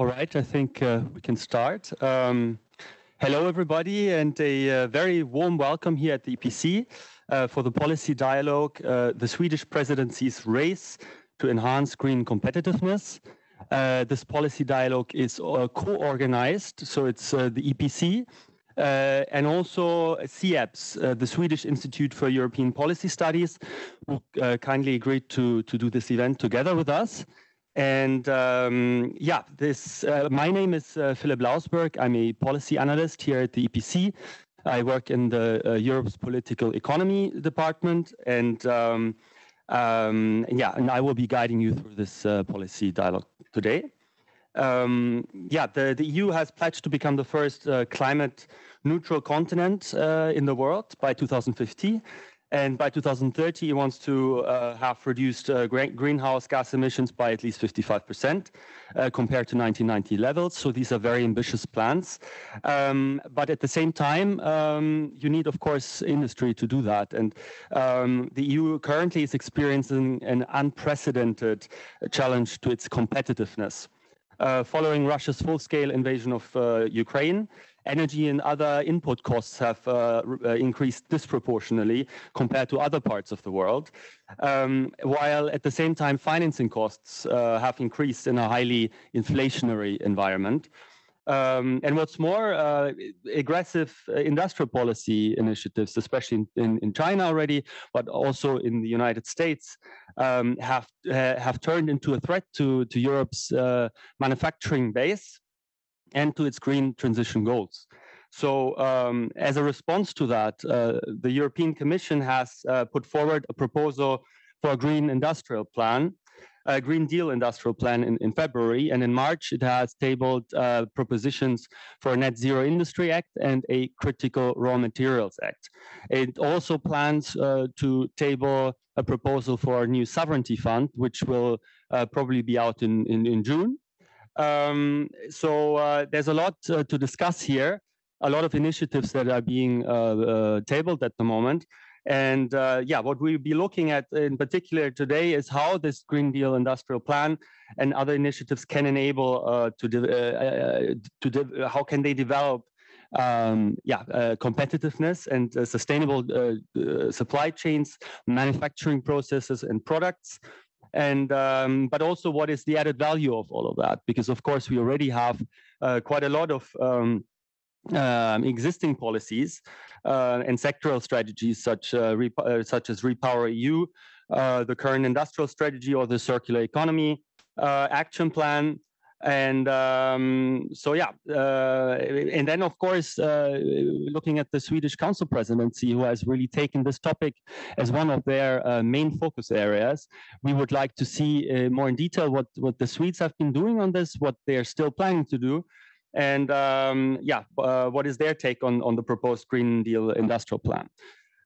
All right, I think uh, we can start. Um, hello, everybody, and a uh, very warm welcome here at the EPC uh, for the policy dialogue, uh, the Swedish presidency's race to enhance green competitiveness. Uh, this policy dialogue is uh, co-organized, so it's the EPC, and also SIEPS, the Swedish Institute for European Policy Studies, who kindly agreed to, to do this event together with us. And um, yeah, this. Uh, my name is uh, Philipp Lausberg. I'm a policy analyst here at the EPC. I work in the uh, Europe's political economy department, and um, um, yeah, and I will be guiding you through this uh, policy dialogue today. Um, yeah, the, the EU has pledged to become the first uh, climate neutral continent uh, in the world by 2050. And by 2030, he wants to uh, have reduced uh, greenhouse gas emissions by at least 55% uh, compared to 1990 levels. So these are very ambitious plans. Um, but at the same time, um, you need, of course, industry to do that. And um, the EU currently is experiencing an unprecedented challenge to its competitiveness. Uh, following Russia's full-scale invasion of uh, Ukraine, energy and other input costs have uh, uh, increased disproportionately compared to other parts of the world, um, while at the same time financing costs uh, have increased in a highly inflationary environment. Um, and what's more, uh, aggressive industrial policy initiatives, especially in, in, China already, but also in the United States, um, have uh, have turned into a threat to to Europe's uh, manufacturing base and to its green transition goals. So, um, as a response to that, uh, the European Commission has uh, put forward a proposal for a green industrial plan, a Green Deal industrial plan in, in February. And in March, it has tabled uh, propositions for a Net Zero Industry Act and a Critical Raw Materials Act. It also plans uh, to table a proposal for a new sovereignty fund, which will uh, probably be out in, in, in June. Um, so uh, there's a lot uh, to discuss here, a lot of initiatives that are being uh, uh tabled at the moment. And uh, yeah, what we'll be looking at in particular today is how this Green Deal industrial plan and other initiatives can enable uh, to, to how can they develop um, yeah, uh, competitiveness and uh, sustainable uh, supply chains, manufacturing processes, and products and um, but also what is the added value of all of that? Because of course we already have uh, quite a lot of um, um, existing policies uh, and sectoral strategies such uh, uh such as repower eu uh, the current industrial strategy or the circular economy uh, action plan and um, so yeah uh, and then of course uh, looking at the swedish council presidency who has really taken this topic as one of their uh, main focus areas we would like to see uh, more in detail what what the swedes have been doing on this what they're still planning to do and um, yeah uh, what is their take on on the proposed green deal industrial plan.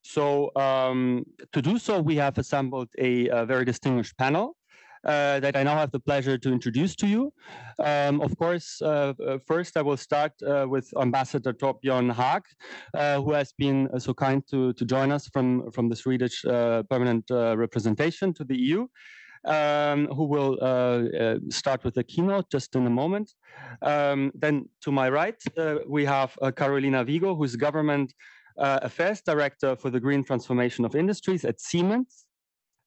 So um, to do so we have assembled a, a very distinguished panel uh, that I now have the pleasure to introduce to you. Um, of course, uh, uh first I will start uh, with Ambassador Torbjörn Haak, uh, who has been uh, so kind to, to join us from, from the Swedish permanent representation to the EU. Um, who will start with the keynote just in a moment. Um, then to my right, we have Carolina Vigo, who's Government Affairs Director for the Green Transformation of Industries at Siemens.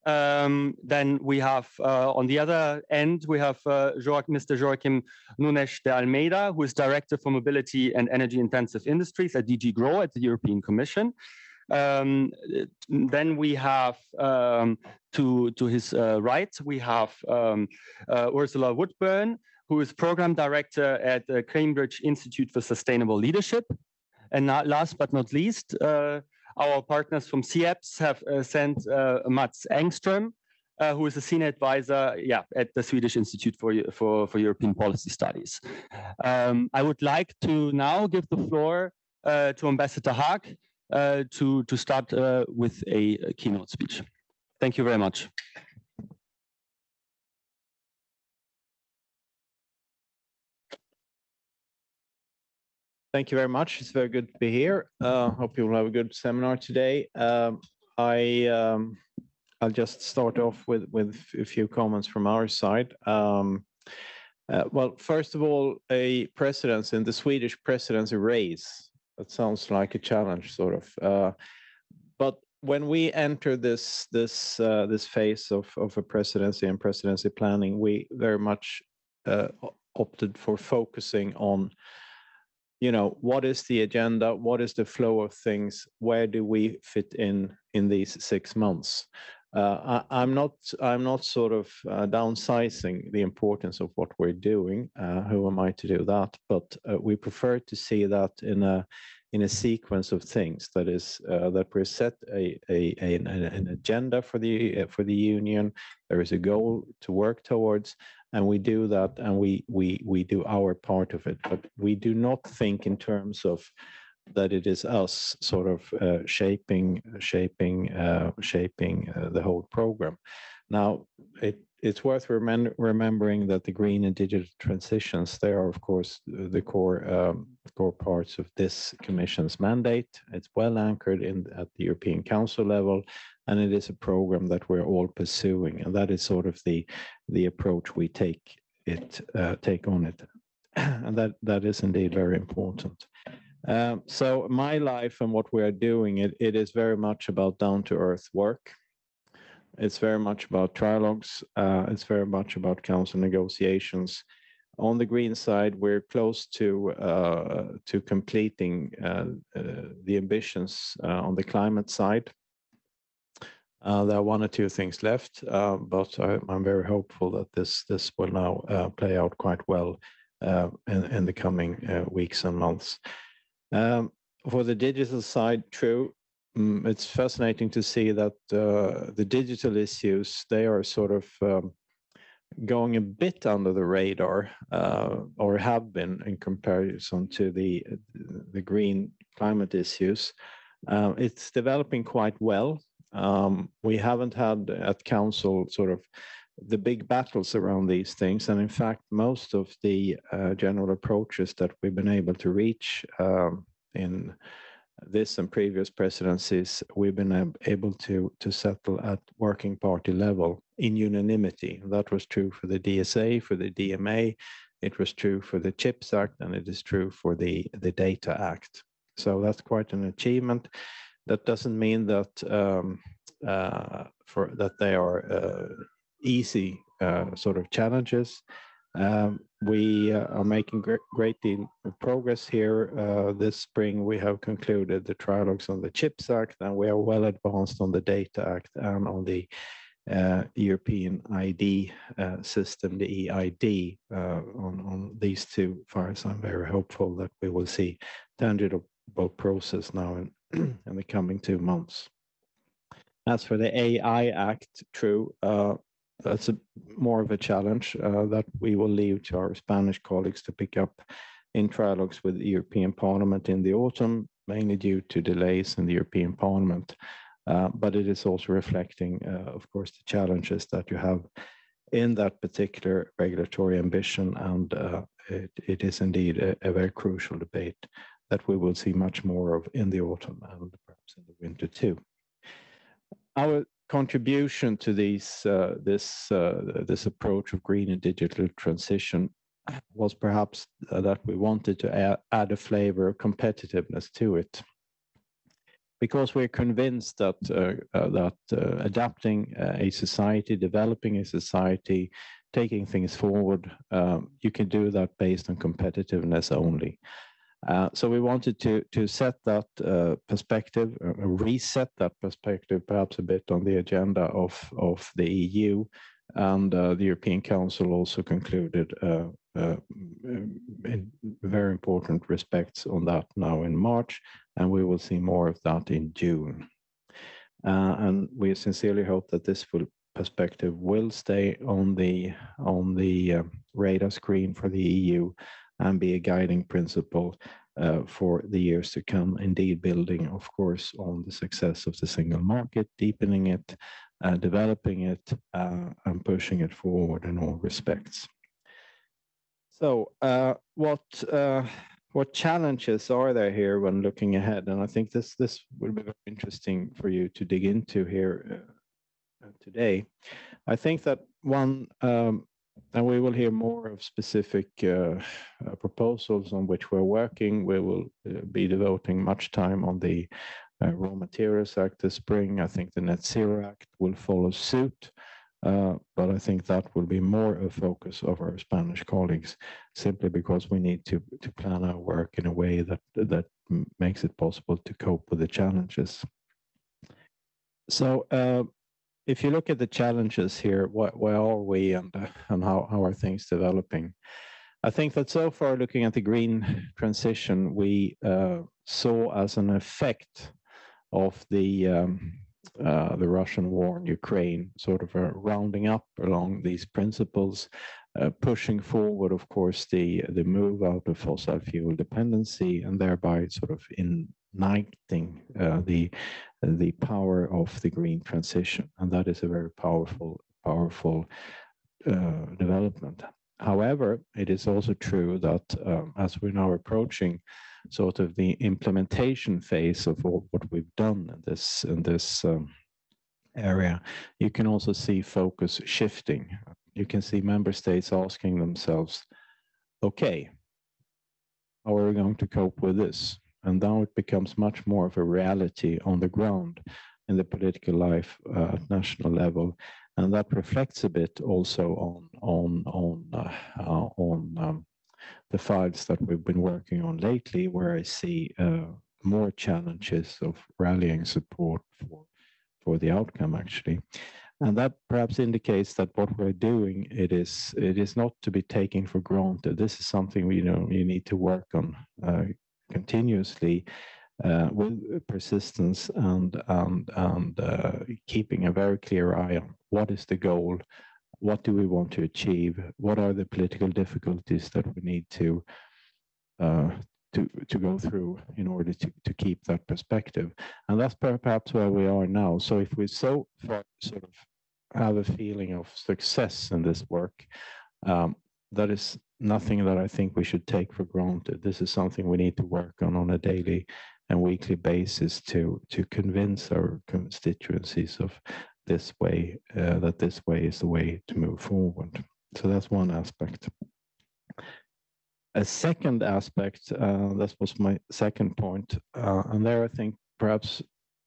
Um, then we have uh, on the other end, we have uh, Mr. Joaquim Nunes de Almeida, who is Director for Mobility and Energy Intensive Industries at DG GROW at the European Commission. Um, then we have um, to, to his uh, right, we have um, uh, Ursula Woodburn, who is Program Director at the Cambridge Institute for Sustainable Leadership. And not, last but not least, uh, our partners from SIEPS have uh, sent uh, Mats Engström, uh, who is a senior advisor yeah, at the Swedish Institute for, for, for European Policy Studies. Um, I would like to now give the floor uh, to Ambassador Haak uh, to, to start uh, with a keynote speech. Thank you very much. Thank you very much. It's very good to be here. Uh, hope you will have a good seminar today. Um, I um, I'll just start off with with a few comments from our side. Um, Uh, well, first of all, a presidency in the Swedish presidency race. That sounds like a challenge, sort of. Uh, but when we enter this this uh, this phase of of a presidency and presidency planning, we very much uh, opted for focusing on, you know, what is the agenda, what is the flow of things, where do we fit in in these six months, uh, I, am not I'm not sort of uh, downsizing the importance of what we're doing. Uh, who am I to do that? But uh, we prefer to see that in a in a sequence of things. That is uh, that we set a, a, a an, agenda for the uh, for the union. There is a goal to work towards, and we do that, and we we we do our part of it. But we do not think in terms of that it is us sort of uh, shaping shaping uh, shaping uh, the whole program. Now, it, it's worth remem remembering that the green and digital transitions they are of course the core um, core parts of this Commission's mandate. It's well anchored in at the European Council level, and it is a program that we're all pursuing, and that is sort of the the approach we take it uh, take on it, and that that is indeed very important. Um, so my life and what we are doing, it, it is very much about down to earth work. It's very much about trilogues. Uh, it's very much about council negotiations. On the green side, we're close to uh, to completing uh, uh the ambitions uh, on the climate side. There are one or two things left, but I, am very hopeful that this this will now play out quite well in, in the coming weeks and months. Um, for the digital side, true. Um, it's fascinating to see that uh, the digital issues they are sort of um, going a bit under the radar, uh, or have been in comparison to the the green climate issues. Uh, it's developing quite well. Um, we haven't had at council sort of the big battles around these things. And in fact, most of the uh, general approaches that we've been able to reach um, in this and previous presidencies, we've been able to, to settle at working party level in unanimity. That was true for the DSA, for the DMA, it was true for the CHIPS Act, and it is true for the, the Data Act. So that's quite an achievement. That doesn't mean that um, uh, for that they are uh, easy uh, sort of challenges. Um, we uh, are making great, great progress here. Uh, this spring, we have concluded the trilogues on the CHIPS Act, and we are well advanced on the Data Act and on the uh, European ID system, the EID, on, these two files. I'm very hopeful that we will see tangible process now in, in the coming two months. As for the AI Act, true, that's a more of a challenge uh, that we will leave to our Spanish colleagues to pick up in trilogues with the European Parliament in the autumn, mainly due to delays in the European Parliament. Uh, but it is also reflecting, uh, of course, the challenges that you have in that particular regulatory ambition. And uh, it, it is indeed a, a, very crucial debate that we will see much more of in the autumn and perhaps in the winter too. Our contribution to these uh, this uh, this approach of green and digital transition was perhaps uh, that we wanted to add, a flavor of competitiveness to it. Because we're convinced that uh, uh, that adapting a society developing a society taking things forward um, you can do that based on competitiveness only uh, so we wanted to to set that uh, perspective, uh, reset that perspective, perhaps a bit on the agenda of of the EU, and uh, the European Council also concluded uh, in very important respects on that now in March, and we will see more of that in June. and we sincerely hope that this will perspective will stay on the on the radar screen for the EU and be a guiding principle uh, for the years to come. Indeed, building, of course, on the success of the single market, deepening it, uh, developing it, uh, and pushing it forward in all respects. So, uh, what uh, what challenges are there here when looking ahead? And I think this this will be very interesting for you to dig into here uh, today. I think that one um, and we will hear more of specific uh, proposals on which we're working. We will uh, be devoting much time on the uh, Raw Materials Act this spring. I think the Net Zero Act will follow suit. But I think that will be more a focus of our Spanish colleagues, simply because we need to, plan our work in a way that, that makes it possible to cope with the challenges. So if you look at the challenges here, what, where are we and, and how, how are things developing? I think that so far, looking at the green transition, we uh, saw as an effect of the um, uh, the Russian war in Ukraine, sort of a rounding up along these principles, uh, pushing forward, of course, the the move out of fossil fuel dependency, and thereby sort of igniting uh, the the power of the green transition, and that is a very powerful powerful uh, development. However, it is also true that um, as we're now approaching sort of the implementation phase of all, what we've done in this in this um, area, you can also see focus shifting. You can see member states asking themselves, okay, how are we going to cope with this? And now it becomes much more of a reality on the ground in the political life uh, at national level. And that reflects a bit also on, on, on, uh, uh, on um, the files that we've been working on lately, where I see uh, more challenges of rallying support for, for the outcome actually. And that perhaps indicates that what we're doing, it is, it is not to be taken for granted. This is something we you know you need to work on uh, continuously uh, with persistence and and and uh, keeping a very clear eye on what is the goal, what do we want to achieve? What are the political difficulties that we need to uh, to to go through in order to to keep that perspective? And that's perhaps where we are now. So if we so far sort of have a feeling of success in this work, um, that is nothing that I think we should take for granted. This is something we need to work on on a daily and weekly basis to to convince our constituencies of this way, uh, that this way is the way to move forward. So that's one aspect. A second aspect, uh, that was my second point, uh, and there I think perhaps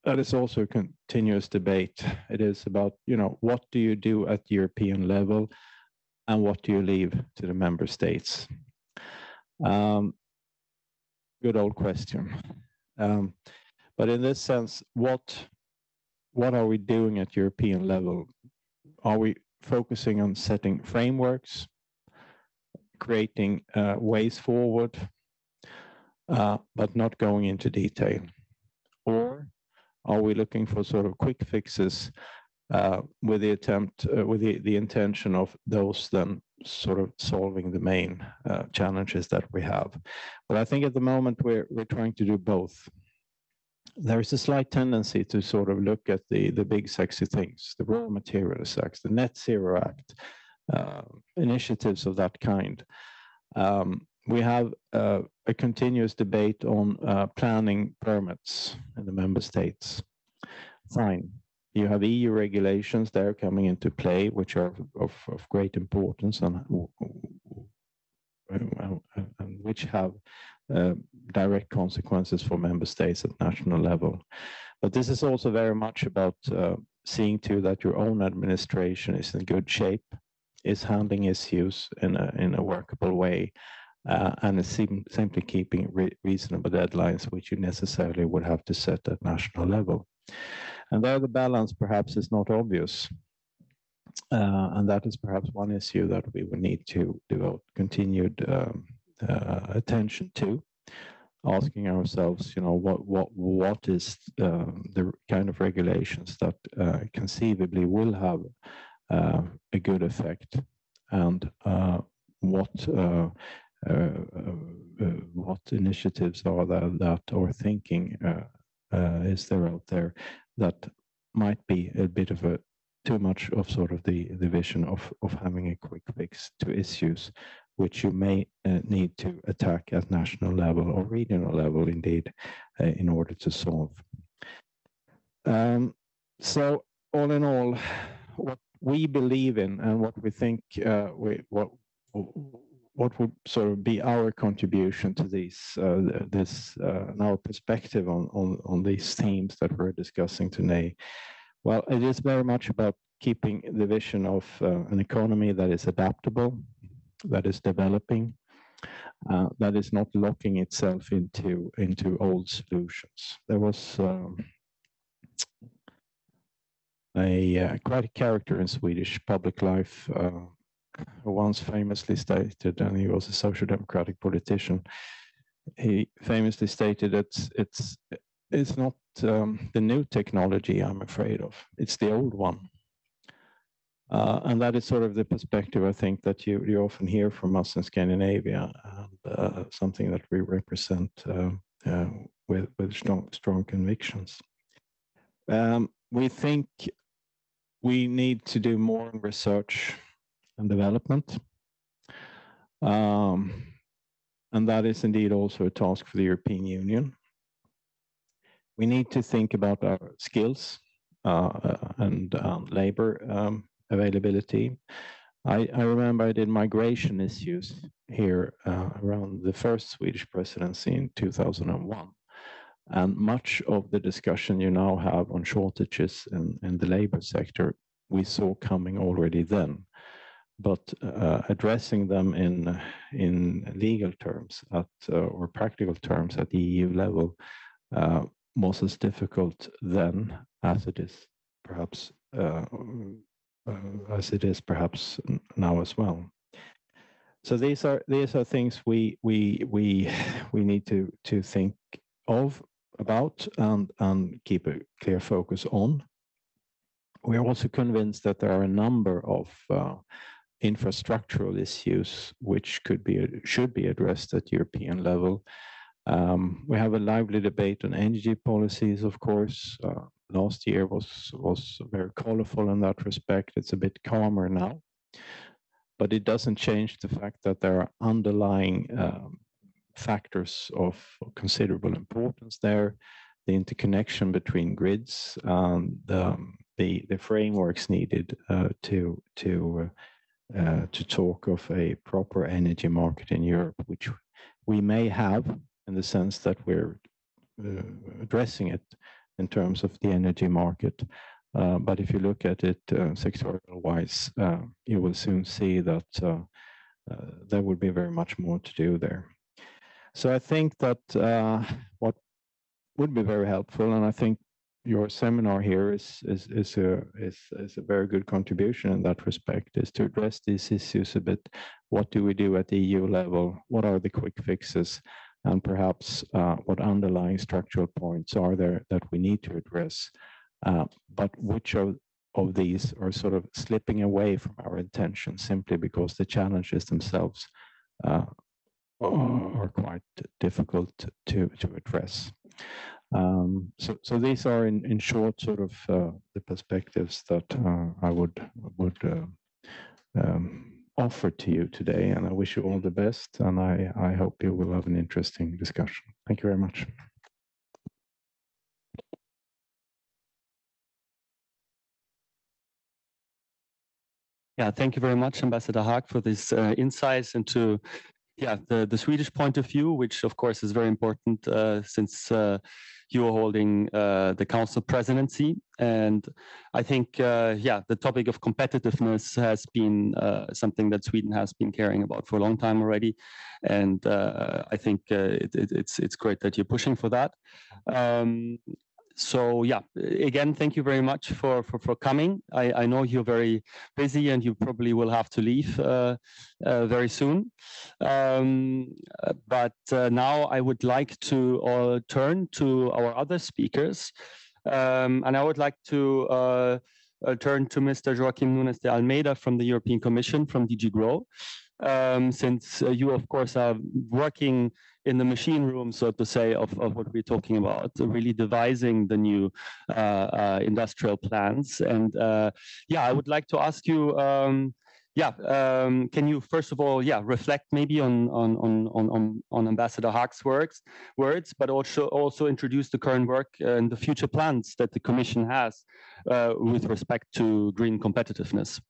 that is also a continuous debate. It is about, you know, what do you do at European level and what do you leave to the member states? Um, good old question. Um, but in this sense, what what are we doing at European level? Are we focusing on setting frameworks, creating uh, ways forward, uh, but not going into detail? Or are we looking for sort of quick fixes uh, with the attempt, uh, with the, the intention of those then sort of solving the main uh, challenges that we have? But I think at the moment we're, we're trying to do both there is a slight tendency to sort of look at the, the big sexy things, the Raw Materials Act, the Net Zero Act, uh, initiatives of that kind. Um, we have uh, a continuous debate on uh, planning permits in the member states. Fine. You have EU regulations there coming into play, which are of, of great importance and, and which have uh, direct consequences for member states at national level. But this is also very much about uh, seeing to that your own administration is in good shape, is handling issues in a, in a workable way, uh, and is sim simply keeping re reasonable deadlines, which you necessarily would have to set at national level. And there the balance perhaps is not obvious. Uh, and that is perhaps one issue that we would need to devote continued um, uh, attention to, asking ourselves, you know, what what what is uh, the kind of regulations that uh, conceivably will have uh, a good effect, and uh, what uh, what initiatives are there that or thinking is there out there that might be a bit of a too much of sort of the the vision of of having a quick fix to issues which you may uh, need to attack at national level or regional level indeed uh, in order to solve. Um, so all in all, what, we believe in and what we think uh, we, what what would sort of be our contribution to these uh, this uh, and our perspective on, on on these themes that we're discussing today? Well it is very much about keeping the vision of uh, an economy that is adaptable that is developing uh, that is not locking itself into into old solutions. There was um, a uh, quite a character in Swedish public life, uh, once famously stated, and he was a social democratic politician. He famously stated that it's it's not um, the new technology I'm afraid of; it's the old one. Uh, and that is sort of the perspective I think that you, you often hear from us in Scandinavia, and uh, something that we represent uh, uh with with strong strong convictions. Um, we think we need to do more research and development. Um, and that is indeed also a task for the European Union. We need to think about our skills uh, and um, labor um, availability. I, I, remember I did migration issues here uh, around the first Swedish presidency in 2001. And much of the discussion you now have on shortages in, in the labor sector, we saw coming already then. But uh, addressing them in, in legal terms at, uh, or practical terms at the EU level uh, was as difficult then as it is perhaps uh, uh, as it is perhaps now as well. So these are these are things we we we we need to to think of about and, and keep a clear focus on. We're also convinced that there are a number of uh, infrastructural issues which could be should be addressed at European level. Um, we have a lively debate on energy policies, of course. Uh, last year was was very colorful in that respect. It's a bit calmer now, but it doesn't change the fact that there are underlying um, factors of considerable importance there, the interconnection between grids, and um, the, the frameworks needed uh, to, to, uh, to talk of a proper energy market in Europe, which we may have in the sense that we're uh, addressing it in terms of the energy market. Uh, but if you look at it uh, sectorial wise, uh, you will soon see that there would be very much more to do there. So I think that what would be very helpful, and I think your seminar here is is is a is, is a very good contribution in that respect, is to address these issues a bit. What do we do at the EU level? What are the quick fixes? And perhaps uh, what underlying structural points are there that we need to address? Uh, but which of of these are sort of slipping away from our intention simply because the challenges themselves uh, are quite difficult to, to address. Um, so, so these are in, in short sort of uh, the perspectives that uh, I would would uh, um, offer to you today, and I wish you all the best, and I, I hope you will have an interesting discussion. Thank you very much. Yeah, thank you very much, Ambassador Haak, for these uh, insights into yeah, the, the Swedish point of view, which of course is very important uh, since uh, you are holding uh, the council presidency. And I think, uh, yeah, the topic of competitiveness has been uh, something that Sweden has been caring about for a long time already. And uh, I think it, it, it's, it's great that you're pushing for that. Um, so yeah, again, thank you very much for for, for coming. I, I know you're very busy and you probably will have to leave uh, uh, very soon. Um, but uh, now I would like to uh, turn to our other speakers, um, and I would like to. Uh, uh, turn to Mr. Joaquim Nunes de Almeida from the European Commission from DG GROW, um, since you, of course, are working in the machine room, so to say, of, of what we're talking about, really devising the new uh, uh, industrial plans. And uh, yeah, I would like to ask you, um, yeah, um, can you first of all, yeah, reflect maybe on on on on on Ambassador Haak's works words, but also also introduce the current work and the future plans that the Commission has uh, with respect to green competitiveness.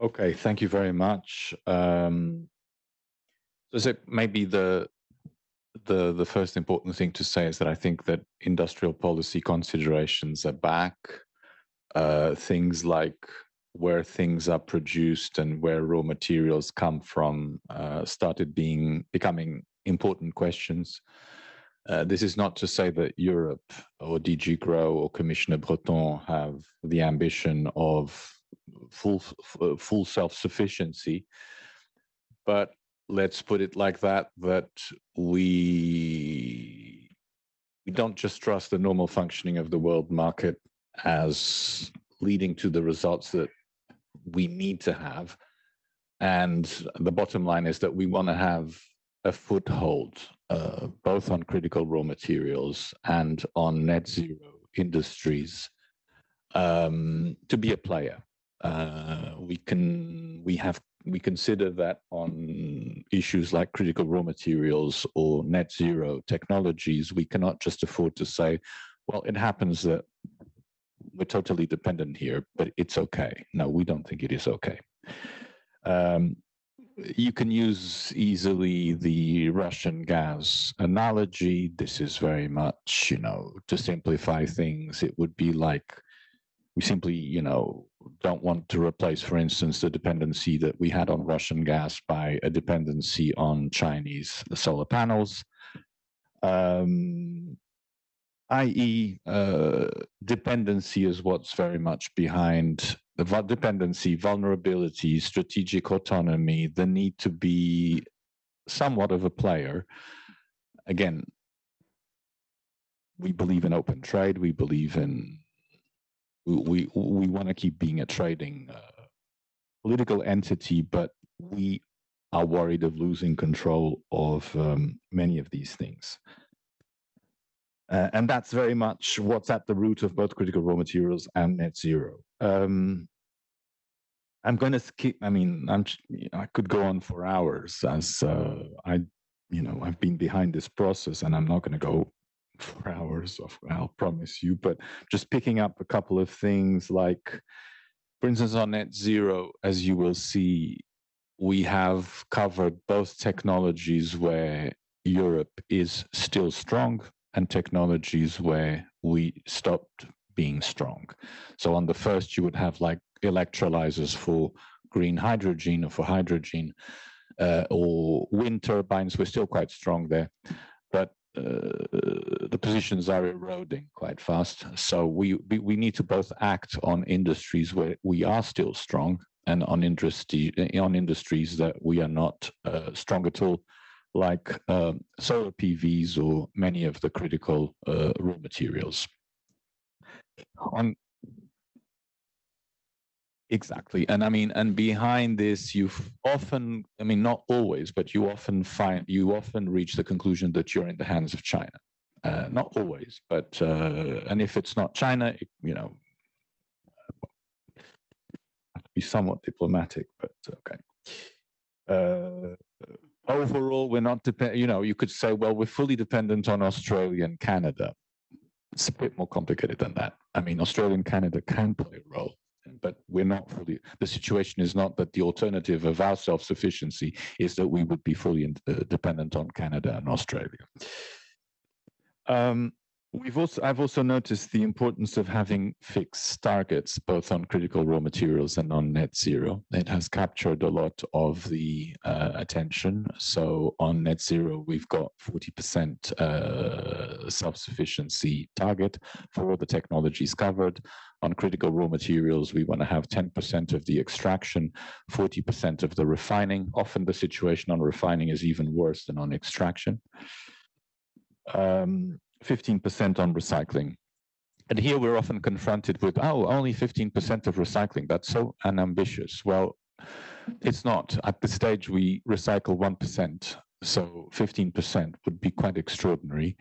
Okay, thank you very much. Um, so maybe the the the first important thing to say is that I think that industrial policy considerations are back. Uh, things like where things are produced and where raw materials come from uh, started being becoming important questions. Uh, this is not to say that Europe or DG Grow or Commissioner Breton have the ambition of full full self-sufficiency, but let's put it like that: that we we don't just trust the normal functioning of the world market as leading to the results that we need to have. And the bottom line is that we want to have a foothold uh, both on critical raw materials and on net zero industries um, to be a player. Uh, we can we have we consider that on issues like critical raw materials or net zero technologies, we cannot just afford to say, well, it happens that we're totally dependent here, but it's okay. No, we don't think it is okay. Um, you can use easily the Russian gas analogy. This is very much, you know, to simplify things, it would be like we simply, you know, don't want to replace, for instance, the dependency that we had on Russian gas by a dependency on Chinese solar panels. Um, i.e., uh, dependency is what's very much behind the dependency, vulnerability, strategic autonomy, the need to be somewhat of a player. Again, we believe in open trade. We believe in we we, want to keep being a trading uh, political entity, but we are worried of losing control of um, many of these things. Uh, and that's very much what's at the root of both critical raw materials and net zero. Um, I'm going to skip. I mean, I'm, I could go on for hours as uh, I, you know, I've been behind this process, and I'm not going to go for hours. Of, I'll promise you. But just picking up a couple of things, like, for instance, on net zero, as you will see, we have covered both technologies where Europe is still strong and technologies where we stopped being strong. So on the first, you would have like electrolyzers for green hydrogen or for hydrogen, uh, or wind turbines. We're still quite strong there, but the positions are eroding quite fast. So we, we, need to both act on industries where we are still strong and on industry on industries that we are not uh, strong at all like um, solar PVs or many of the critical uh, raw materials. On exactly, and I mean, and behind this, you often, I mean, not always, but you often find you often reach the conclusion that you're in the hands of China. Uh, not always, but uh, and if it's not China, it, you know, to be somewhat diplomatic, but okay. Uh, overall, we're not depend. You know, you could say, well, we're fully dependent on Australia and Canada. It's a bit more complicated than that. I mean, Australia and Canada can play a role, but we're not fully. The situation is not that the alternative of our self-sufficiency is that we would be fully in, uh, dependent on Canada and Australia. Um, We've also, I've also noticed the importance of having fixed targets, both on critical raw materials and on net zero. It has captured a lot of the uh, attention. So on net zero, we've got 40% uh, self-sufficiency target for all the technologies covered. On critical raw materials, we want to have 10% of the extraction, 40% of the refining. Often the situation on refining is even worse than on extraction. Um, 15% on recycling. And here we're often confronted with, oh, only 15% of recycling. That's so unambitious. Well, it's not. At this stage, we recycle 1%. So 15% would be quite extraordinary.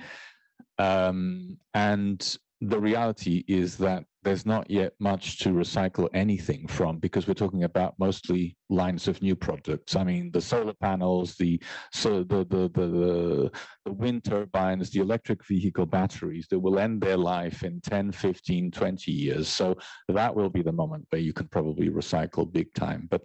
Um, and the reality is that there's not yet much to recycle anything from because we're talking about mostly lines of new products. I mean, the solar panels, the so the the the, the wind turbines, the electric vehicle batteries that will end their life in 10, 15, 20 years. So that will be the moment where you can probably recycle big time. But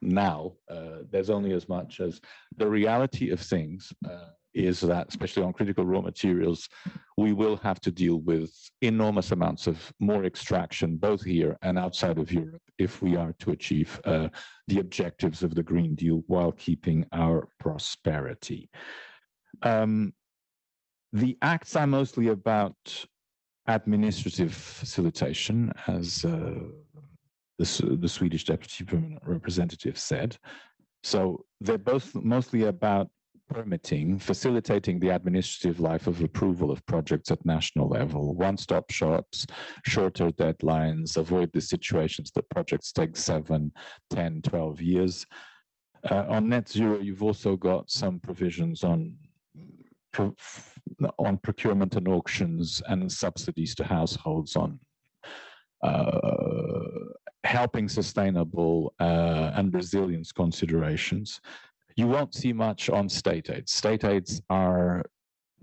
now uh, there's only as much as the reality of things. Uh, is that, especially on critical raw materials, we will have to deal with enormous amounts of more extraction, both here and outside of Europe, if we are to achieve uh, the objectives of the Green Deal while keeping our prosperity. Um, the acts are mostly about administrative facilitation, as uh, the, the Swedish Deputy Permanent Representative said. So they're both mostly about permitting, facilitating the administrative life of approval of projects at national level, one-stop shops, shorter deadlines, avoid the situations that projects take seven, 10, 12 years. Uh, on net zero, you've also got some provisions on on procurement and auctions and subsidies to households on uh, helping sustainable uh, and resilience considerations. You won't see much on state aids. State aids are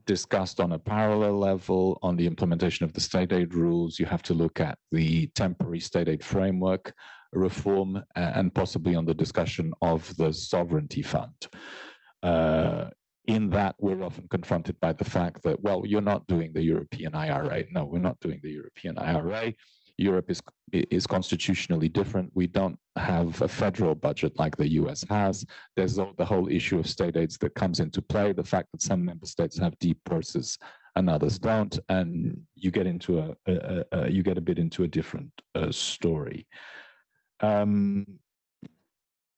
discussed on a parallel level on the implementation of the state aid rules. You have to look at the temporary state aid framework reform and possibly on the discussion of the sovereignty fund. Uh, in that, we're often confronted by the fact that, well, you're not doing the European IRA. No, we're not doing the European IRA. Europe is is constitutionally different. We don't have a federal budget like the US has. There's all, the whole issue of state aids that comes into play. The fact that some member states have deep purses and others don't, and you get into a, a, a you get a bit into a different uh, story. Um,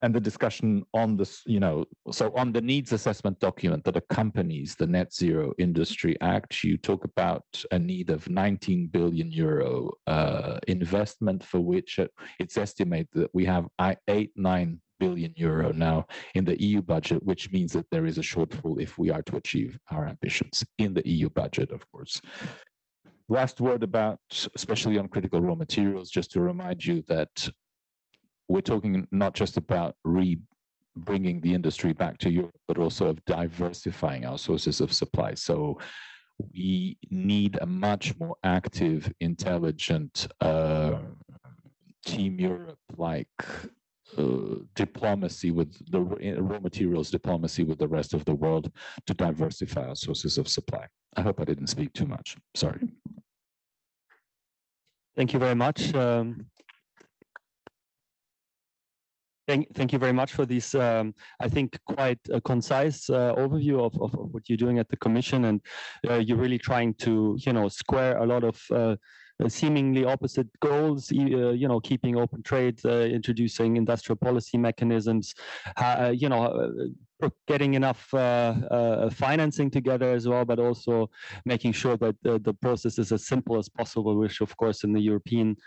and the discussion on this, you know, so on the needs assessment document that accompanies the Net Zero Industry Act, you talk about a need of 19 billion euro uh, investment for which it's estimated that we have eight, nine billion euro now in the EU budget, which means that there is a shortfall if we are to achieve our ambitions in the EU budget, of course. Last word about, especially on critical raw materials, just to remind you that we're talking not just about re bringing the industry back to Europe, but also of diversifying our sources of supply. So we need a much more active, intelligent uh, Team Europe like uh, diplomacy with the raw materials diplomacy with the rest of the world to diversify our sources of supply. I hope I didn't speak too much. Sorry. Thank you very much. Um, Thank, thank you very much for this, um, I think, quite a concise uh, overview of, of, what you're doing at the Commission. And uh, you're really trying to, you know, square a lot of uh, seemingly opposite goals, uh, you know, keeping open trade, uh, introducing industrial policy mechanisms, uh, you know, getting enough financing together as well, but also making sure that the, the process is as simple as possible, which of course in the European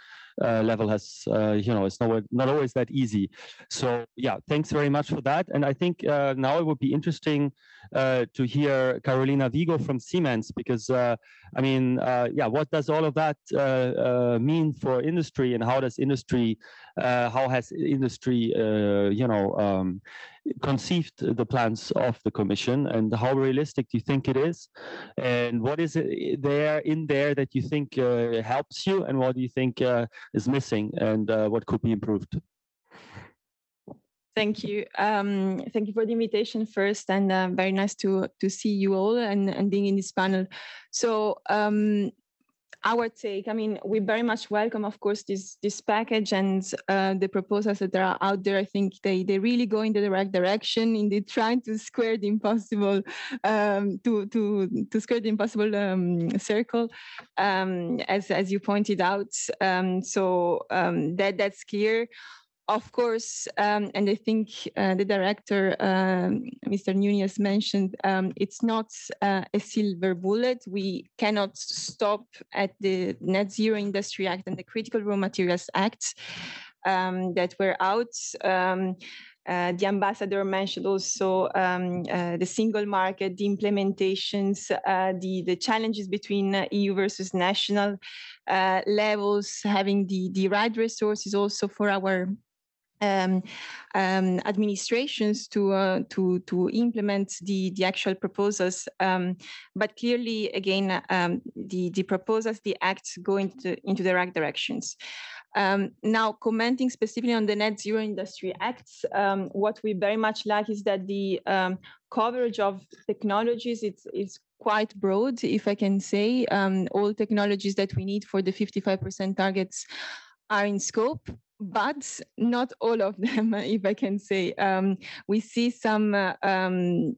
uh, level has, uh, you know, it's not, not always that easy. So yeah, thanks very much for that. And I think uh, now it would be interesting uh, to hear Carolina Vigo from Siemens, because uh, I mean, uh, yeah, what does all of that mean for industry and how does industry, how has industry, you know, um, conceived the plans of the commission and how realistic do you think it is? And what is it there in there that you think uh, helps you and what do you think uh, is missing and uh, what could be improved? Thank you. Um, thank you for the invitation first and uh, very nice to to see you all and, and being in this panel. So um, our take. I mean, we very much welcome, of course, this this package and uh, the proposals that are out there. I think they they really go in the right direction in the trying to square the impossible, um, to to to square the impossible um, circle, um, as as you pointed out. Um, so um, that that's clear of course, um, and I think uh, the director, um, Mr. Nunes mentioned, um, it's not uh, a silver bullet. We cannot stop at the Net Zero Industry Act and the Critical Raw Materials Act um, that were out. Um, uh, the ambassador mentioned also um, uh, the single market, the implementations, uh, the, the challenges between EU versus national levels, having the, the right resources also for our um, um, administrations to uh, to to implement the the actual proposals. Um, but clearly, again, um, the the proposals, the acts go into into the right directions. Um, now, commenting specifically on the Net Zero Industry Acts, um, what we very much like is that the coverage of technologies it's, it's quite broad, if I can say. All technologies that we need for the 55% targets are in scope but not all of them, if I can say. Um, we see some uh, um,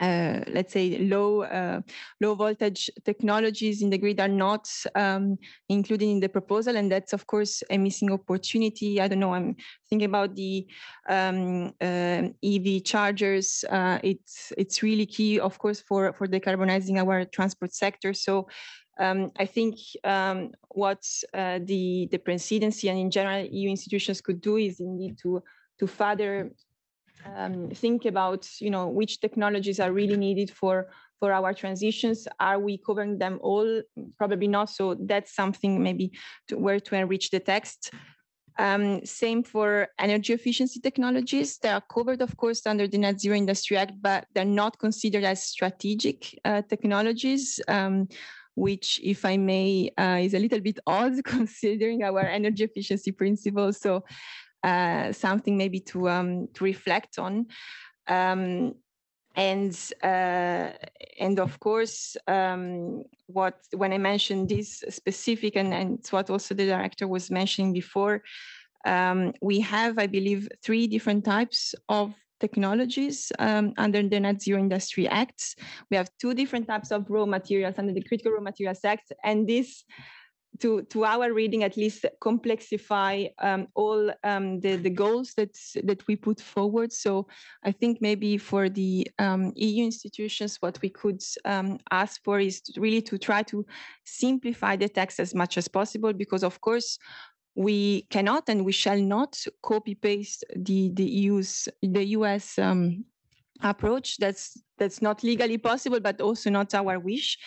uh, let's say low uh, low voltage technologies in the grid are not um, included in the proposal and that's of course a missing opportunity. I don't know i'm thinking about the um, uh, ev chargers. Uh, it's it's really key of course for for decarbonizing our transport sector. So um, I think um, what uh, the the presidency and in general EU institutions could do is indeed to to further um, think about you know which technologies are really needed for for our transitions. Are we covering them all? Probably not. So that's something maybe to where to enrich the text. Um, same for energy efficiency technologies. They are covered, of course, under the Net Zero Industry Act, but they're not considered as strategic uh, technologies, um, which, if I may, uh, is a little bit odd considering our energy efficiency principles. So uh, something maybe to um, to reflect on. Um, and uh, and of course, um, what when I mentioned this specific, and, and what also the director was mentioning before, um, we have, I believe, three different types of technologies um, under the Net Zero Industry Acts. We have two different types of raw materials under the Critical Raw Materials Act, and this to, to our reading at least complexify um, all um, the, the goals that, that we put forward. So I think maybe for the um, EU institutions, what we could um, ask for is to really to try to simplify the text as much as possible, because of course, we cannot and we shall not copy paste the, the EU's, the US um, approach. That's, that's not legally possible, but also not our wish.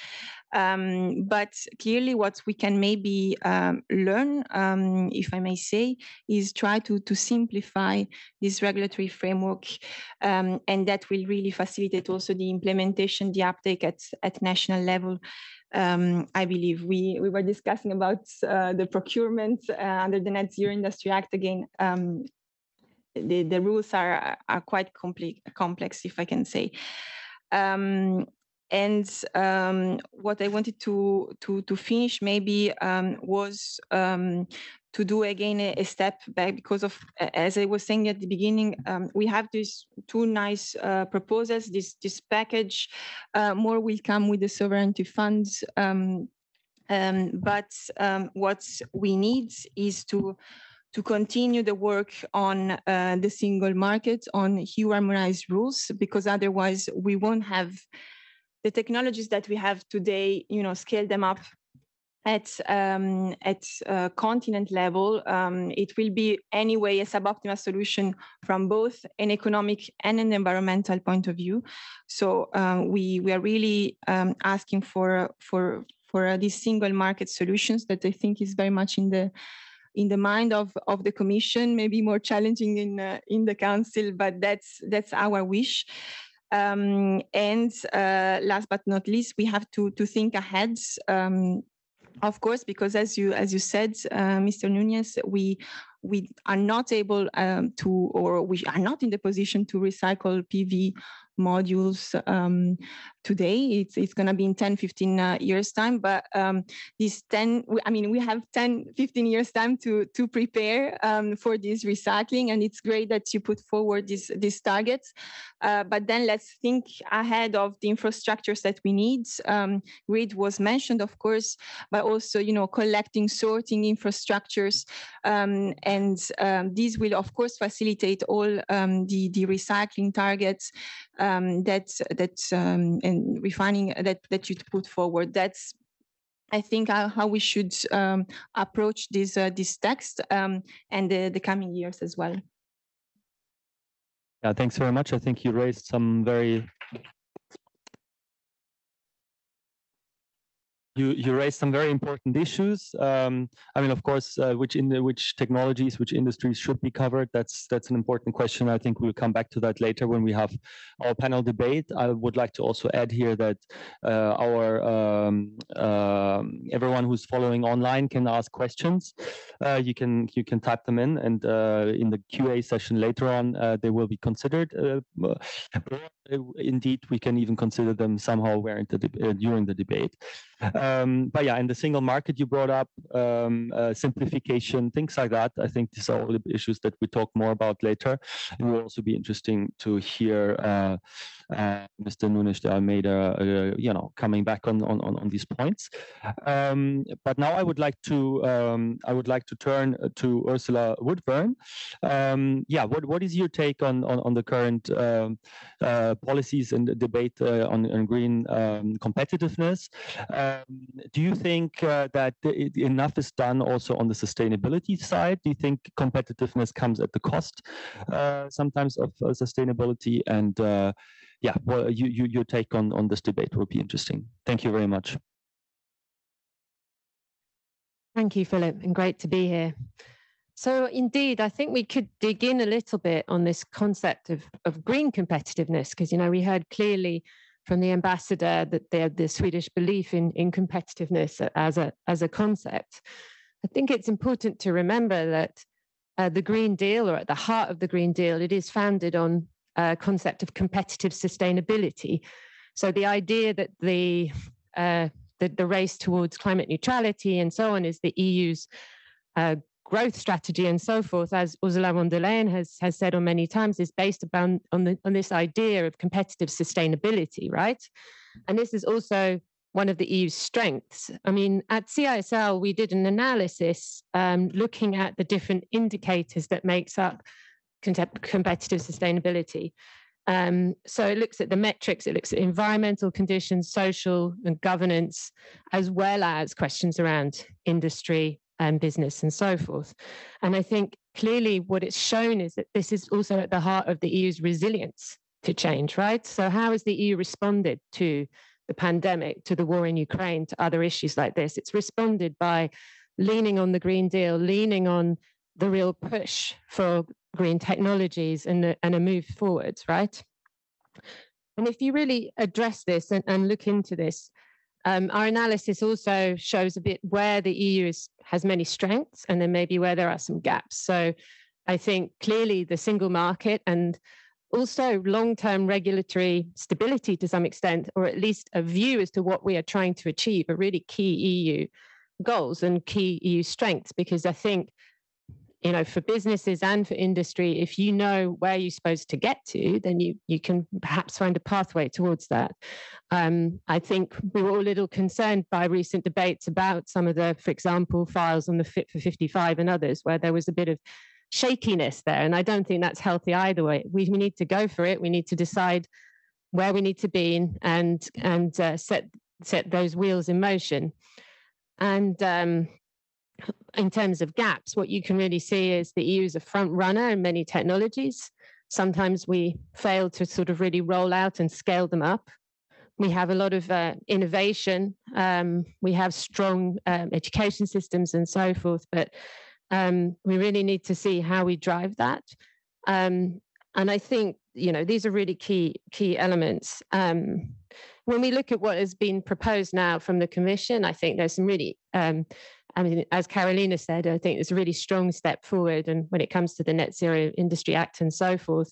Um, but clearly, what we can maybe um, learn, um, if I may say, is try to, to simplify this regulatory framework, um, and that will really facilitate also the implementation, the uptake at, at national level. Um, I believe we, we were discussing about uh, the procurement uh, under the Net Zero Industry Act again. Um, the, the rules are, are quite complex, complex, if I can say. Um, and um, what I wanted to to to finish maybe um, was um, to do again a, a, step back because of as I was saying at the beginning, um, we have these two nice uh, proposals. This this package, uh, more will come with the sovereignty funds. Um, um, but what we need is to to continue the work on uh, the single market, on harmonized rules, because otherwise we won't have the technologies that we have today, you know, scale them up at um, at uh, continent level, um, it will be anyway a suboptimal solution from both an economic and an environmental point of view. So um, we we are really um, asking for for for uh, these single market solutions that I think is very much in the in the mind of, of the commission, maybe more challenging in uh, in the council, but that's that's our wish. Um, and uh, last but not least, we have to to think ahead. Um, of course, because as you as you said, uh, Mr. Nunes, we we are not able um, to, or we are not in the position to recycle PV modules um, today. It's, it's going to be in 10, 15 uh, years time, but um, these 10, I mean, we have 10, 15 years time to, to prepare um, for this recycling. And it's great that you put forward these, these targets. Uh, but then let's think ahead of the infrastructures that we need. Um, grid was mentioned, of course, but also, you know, collecting, sorting infrastructures. Um, and um, these will, of course, facilitate all the, the recycling targets um, that that um, and refining that that you put forward. That's I think how, how we should um, approach this uh, this text um, and the, the coming years as well. Yeah, thanks very much. I think you raised some very you you raised some very important issues. Um, I mean, of course, uh, which in the, which technologies, which industries should be covered. That's that's an important question. I think we'll come back to that later when we have our panel debate. I would like to also add here that uh, our um, uh, everyone who's following online can ask questions. Uh, you can you can type them in, and uh, in the QA session later on, uh, they will be considered. indeed, we can even consider them somehow during the debate. Um, but yeah, and the single market you brought up, um, uh, simplification, things like that. I think these are all the issues that we talk more about later. It will also be interesting to hear uh, Mr. Nunes de Almeida, uh, you know, coming back on on, on these points. Um, but now I would like to um, I would like to turn to Ursula Woodburn. Um, yeah, what what is your take on on, on the current um, uh, policies and debate uh, on, on green competitiveness? Um, do you think uh, that enough is done also on the sustainability side? Do you think competitiveness comes at the cost uh, sometimes of uh, sustainability? And uh, yeah, well, you, you, your take on, on this debate will be interesting. Thank you very much. Thank you, Philipp, and great to be here. So, indeed, I think we could dig in a little bit on this concept of, of green competitiveness, because, you know, we heard clearly from the ambassador that they had the Swedish belief in, in competitiveness as a, as a concept. I think it's important to remember that uh, the Green Deal, or at the heart of the Green Deal, it is founded on a concept of competitive sustainability. So the idea that the uh, the, the race towards climate neutrality and so on is the EU's uh, growth strategy and so forth, as Ursula von der Leyen has, has said on many times, is based upon on, the, on this idea of competitive sustainability, right? And this is also one of the EU's strengths. I mean, at CISL, we did an analysis um, looking at the different indicators that makes up competitive sustainability. Um, so it looks at the metrics, it looks at environmental conditions, social and governance, as well as questions around industry, and business and so forth. And I think clearly what it's shown is that this is also at the heart of the EU's resilience to change, right? So, how has the EU responded to the pandemic, to the war in Ukraine, to other issues like this? It's responded by leaning on the Green Deal, leaning on the real push for green technologies and a, and a move forwards, right? And if you really address this and, and look into this, um, our analysis also shows a bit where the EU is, has many strengths and then maybe where there are some gaps. So I think clearly the single market and also long term regulatory stability to some extent, or at least a view as to what we are trying to achieve, are really key EU goals and key EU strengths. Because I think you know for businesses and for industry if you know where you're supposed to get to then you you can perhaps find a pathway towards that. Um, i think we were all a little concerned by recent debates about some of the for example files on the fit for 55 and others where there was a bit of shakiness there and i don't think that's healthy either way. We, we need to go for it. We need to decide where we need to be and and uh, set set those wheels in motion. And um, in terms of gaps, what you can really see is the EU is a front runner in many technologies. Sometimes we fail to sort of really roll out and scale them up. We have a lot of uh, innovation. Um, we have strong um, education systems and so forth, but um, we really need to see how we drive that. Um, and I think you know these are really key key elements. Um, when we look at what has been proposed now from the Commission, I think there's some really um, I mean, as Carolina said, I think it's a really strong step forward. And when it comes to the Net Zero Industry Act and so forth,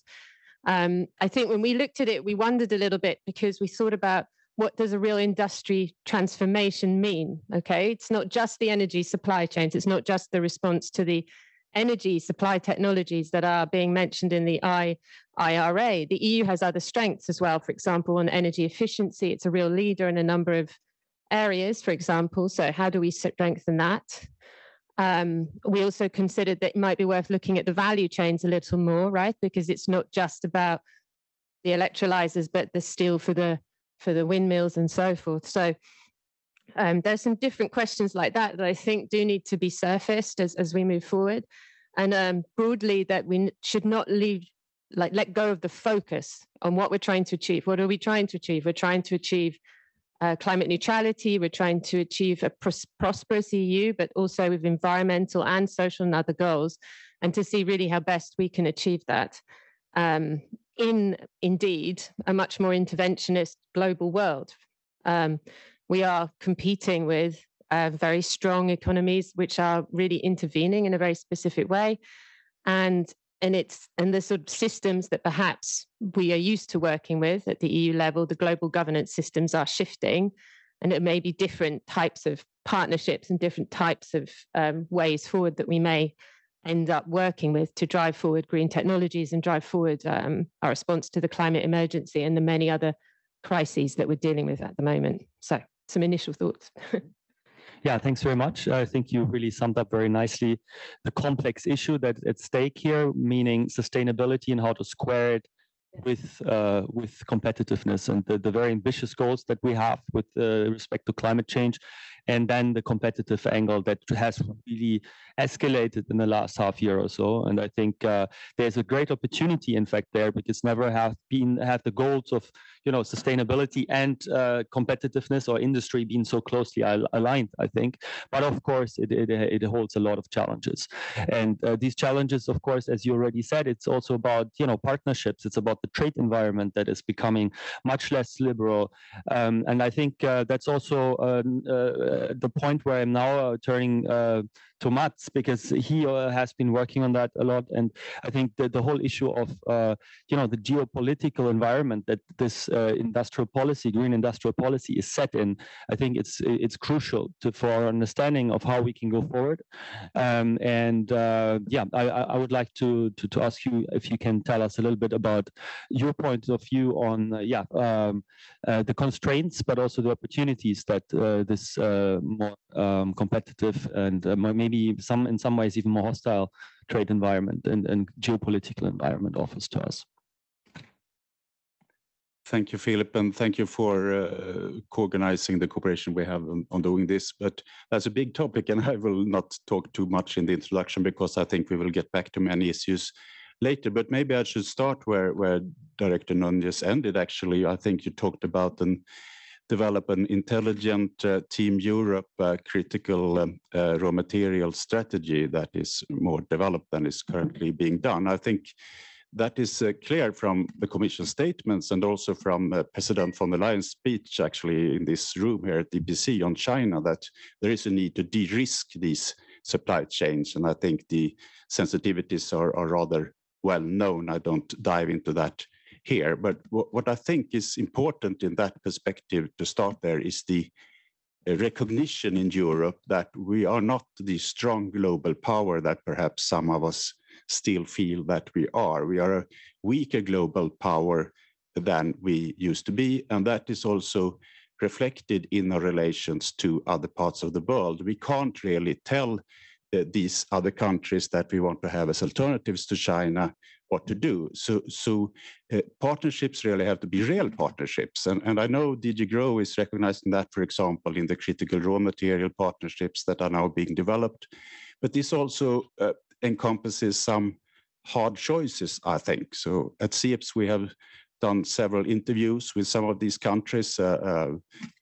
um, I think when we looked at it, we wondered a little bit because we thought about what does a real industry transformation mean? Okay, it's not just the energy supply chains, it's not just the response to the energy supply technologies that are being mentioned in the IRA. The EU has other strengths as well. For example, on energy efficiency, it's a real leader in a number of areas, for example. So, how do we strengthen that? Um, we also considered that it might be worth looking at the value chains a little more, right? Because it's not just about the electrolyzers, but the steel for the for the windmills and so forth. So um, there's some different questions like that that I think do need to be surfaced as as we move forward, and um, broadly that we should not leave like let go of the focus on what we're trying to achieve. What are we trying to achieve? We're trying to achieve uh, climate neutrality. We're trying to achieve a pros- prosperous EU, but also with environmental and social and other goals, and to see really how best we can achieve that um, in indeed a much more interventionist global world. Um, we are competing with uh, very strong economies which are really intervening in a very specific way, and and it's and the sort of systems that perhaps we are used to working with at the EU level, the global governance systems are shifting, and it may be different types of partnerships and different types of um, ways forward that we may end up working with to drive forward green technologies and drive forward um, our response to the climate emergency and the many other crises that we're dealing with at the moment. So, some initial thoughts. Yeah, thanks very much. I think you really summed up very nicely the complex issue that's at stake here, meaning sustainability and how to square it with uh, with competitiveness and the, the very ambitious goals that we have with uh, respect to climate change and then the competitive angle that has really escalated in the last half year or so. And I think uh, there's a great opportunity, in fact, there because never have been have the goals of you know sustainability and uh, competitiveness or industry being so closely al- aligned. I think, but of course, it it, it holds a lot of challenges, and uh, these challenges, of course, as you already said, it's also about you know partnerships. It's about the trade environment that is becoming much less liberal, um, and I think uh, that's also uh, uh, the point where I'm now turning to Mats because he uh, has been working on that a lot. And I think the, the whole issue of, uh, you know, the geopolitical environment that this uh, industrial policy, green industrial policy is set in, I think it's it's crucial to, for our understanding of how we can go forward. Um, and uh, yeah, I, I would like to, to, to ask you if you can tell us a little bit about your point of view on, uh, yeah, um, uh, the constraints, but also the opportunities that this more um, competitive and maybe maybe some in some ways even more hostile trade environment and, and geopolitical environment offers to us. Thank you, Philipp, and thank you for uh, co-organizing the cooperation we have on, on, doing this. But that's a big topic, and I will not talk too much in the introduction because I think we will get back to many issues later. But maybe I should start where, where Director Nunes ended, actually. I think you talked about an develop an intelligent uh, Team Europe uh, critical um, uh, raw material strategy that is more developed than is currently being done. I think that is uh, clear from the Commission statements and also from uh, President von der Leyen's speech, actually, in this room here at EPC on China, that there is a need to de-risk these supply chains. And I think the sensitivities are, are rather well known. I don't dive into that here. But what I think is important in that perspective to start there is the uh, recognition in Europe that we are not the strong global power that perhaps some of us still feel that we are. We are a weaker global power than we used to be, and that is also reflected in our relations to other parts of the world. We can't really tell uh, these other countries that we want to have as alternatives to China what to do. So, so uh, partnerships really have to be real partnerships. And, and I know DG GROW is recognizing that, for example, in the critical raw material partnerships that are now being developed. But this also uh, encompasses some hard choices, I think. So at SIEPS, we have done several interviews with some of these countries uh, uh,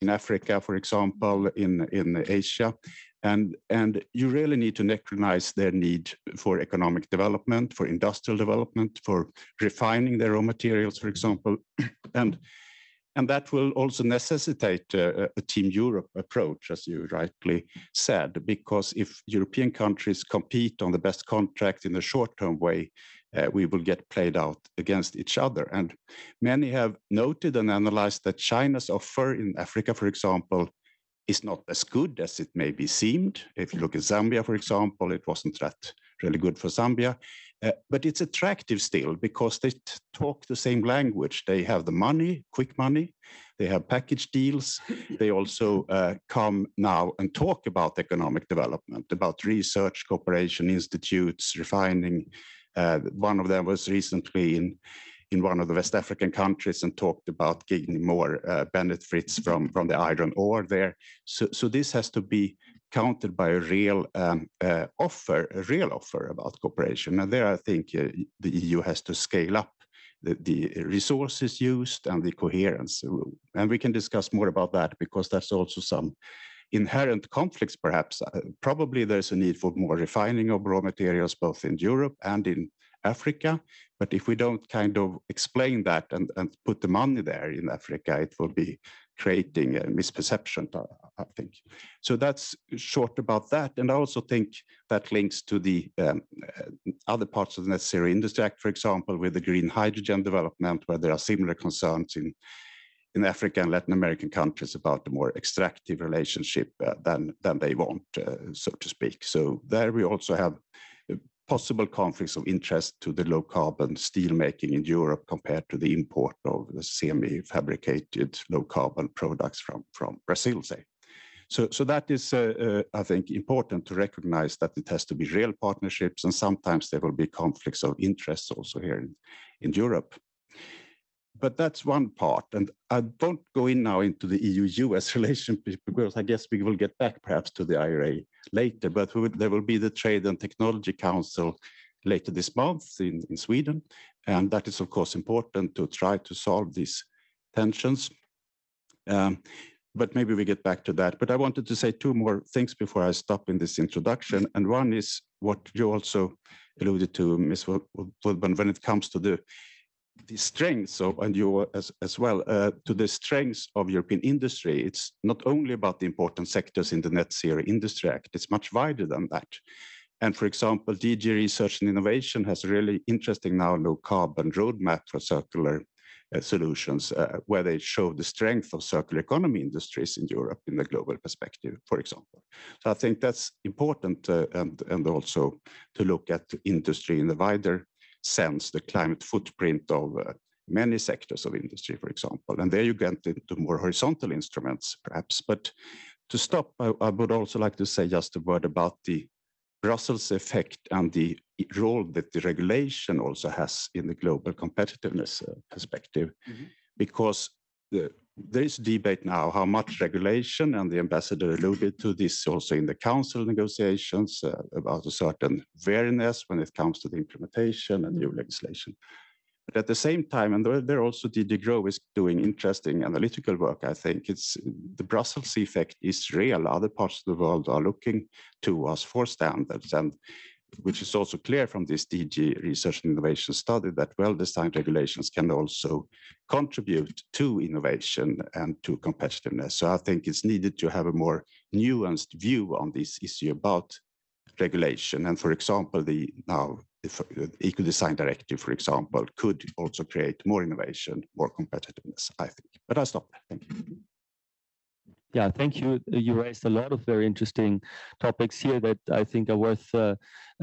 in Africa, for example, in, in Asia. And, and you really need to recognize their need for economic development, for industrial development, for refining their raw materials, for example. and, and that will also necessitate a, a, Team Europe approach, as you rightly said, because if European countries compete on the best contract in a short-term way, uh, we will get played out against each other. And many have noted and analyzed that China's offer in Africa, for example, is not as good as it maybe seemed. If you look at Zambia, for example, it wasn't that really good for Zambia. Uh, but it's attractive still because they talk the same language. They have the money, quick money. They have package deals. They also uh, come now and talk about economic development, about research, cooperation institutes, refining. Uh, one of them was recently in in one of the West African countries and talked about getting more uh, benefits from, from the iron ore there. So, so this has to be countered by a real um, uh, offer, a real offer about cooperation. And there I think uh, the EU has to scale up the, the, resources used and the coherence. And we can discuss more about that because that's also some inherent conflicts, perhaps. Uh, probably there's a need for more refining of raw materials, both in Europe and in Africa. But if we don't kind of explain that and, and put the money there in Africa, it will be creating a misperception, I think. So that's short about that. And I also think that links to the um, uh, other parts of the Zero Industry Act, for example, with the green hydrogen development, where there are similar concerns in in Africa and Latin American countries about a more extractive relationship uh, than, than they want, uh, so to speak. So there we also have uh, possible conflicts of interest to the low carbon steel making in Europe compared to the import of the semi-fabricated low carbon products from, from Brazil, say. So, so that is, uh, uh, I think, important to recognize that it has to be real partnerships, and sometimes there will be conflicts of interest also here in, in Europe but that's one part. And I won't go in now into the EU-US relationship because I guess we will get back perhaps to the IRA later, but there will be the Trade and Technology Council later this month in, in Sweden. And that is, of course, important to try to solve these tensions. Um, but maybe we get back to that. But I wanted to say two more things before I stop in this introduction. And one is what you also alluded to, Ms. Woodburn, when it comes to the the strengths of, and you as, as well, uh, to the strengths of European industry. It's not only about the important sectors in the Net Zero Industry Act, it's much wider than that. And for example, DG Research and Innovation has a really interesting now low carbon roadmap for circular uh, solutions uh, where they show the strength of circular economy industries in Europe in the global perspective, for example. So I think that's important uh, and, and also to look at industry in the wider sense the climate footprint of uh, many sectors of industry, for example. And there you get into more horizontal instruments, perhaps. But to stop, I, I, would also like to say just a word about the Brussels effect and the role that the regulation also has in the global competitiveness uh, perspective. Mm -hmm. Because the, there is debate now how much regulation, and the ambassador alluded to this also in the council negotiations uh, about a certain wariness when it comes to the implementation and new mm. legislation. But at the same time, and there also DG Grow is doing interesting analytical work, I think it's the Brussels effect is real. Other parts of the world are looking to us for standards. And which is also clear from this DG research and innovation study that well-designed regulations can also contribute to innovation and to competitiveness. So I think it's needed to have a more nuanced view on this issue about regulation. And for example, the now the uh, eco-design directive, for example, could also create more innovation, more competitiveness, I think. But I'll stop there. Thank you. Yeah, thank you. You raised a lot of very interesting topics here that I think are worth uh,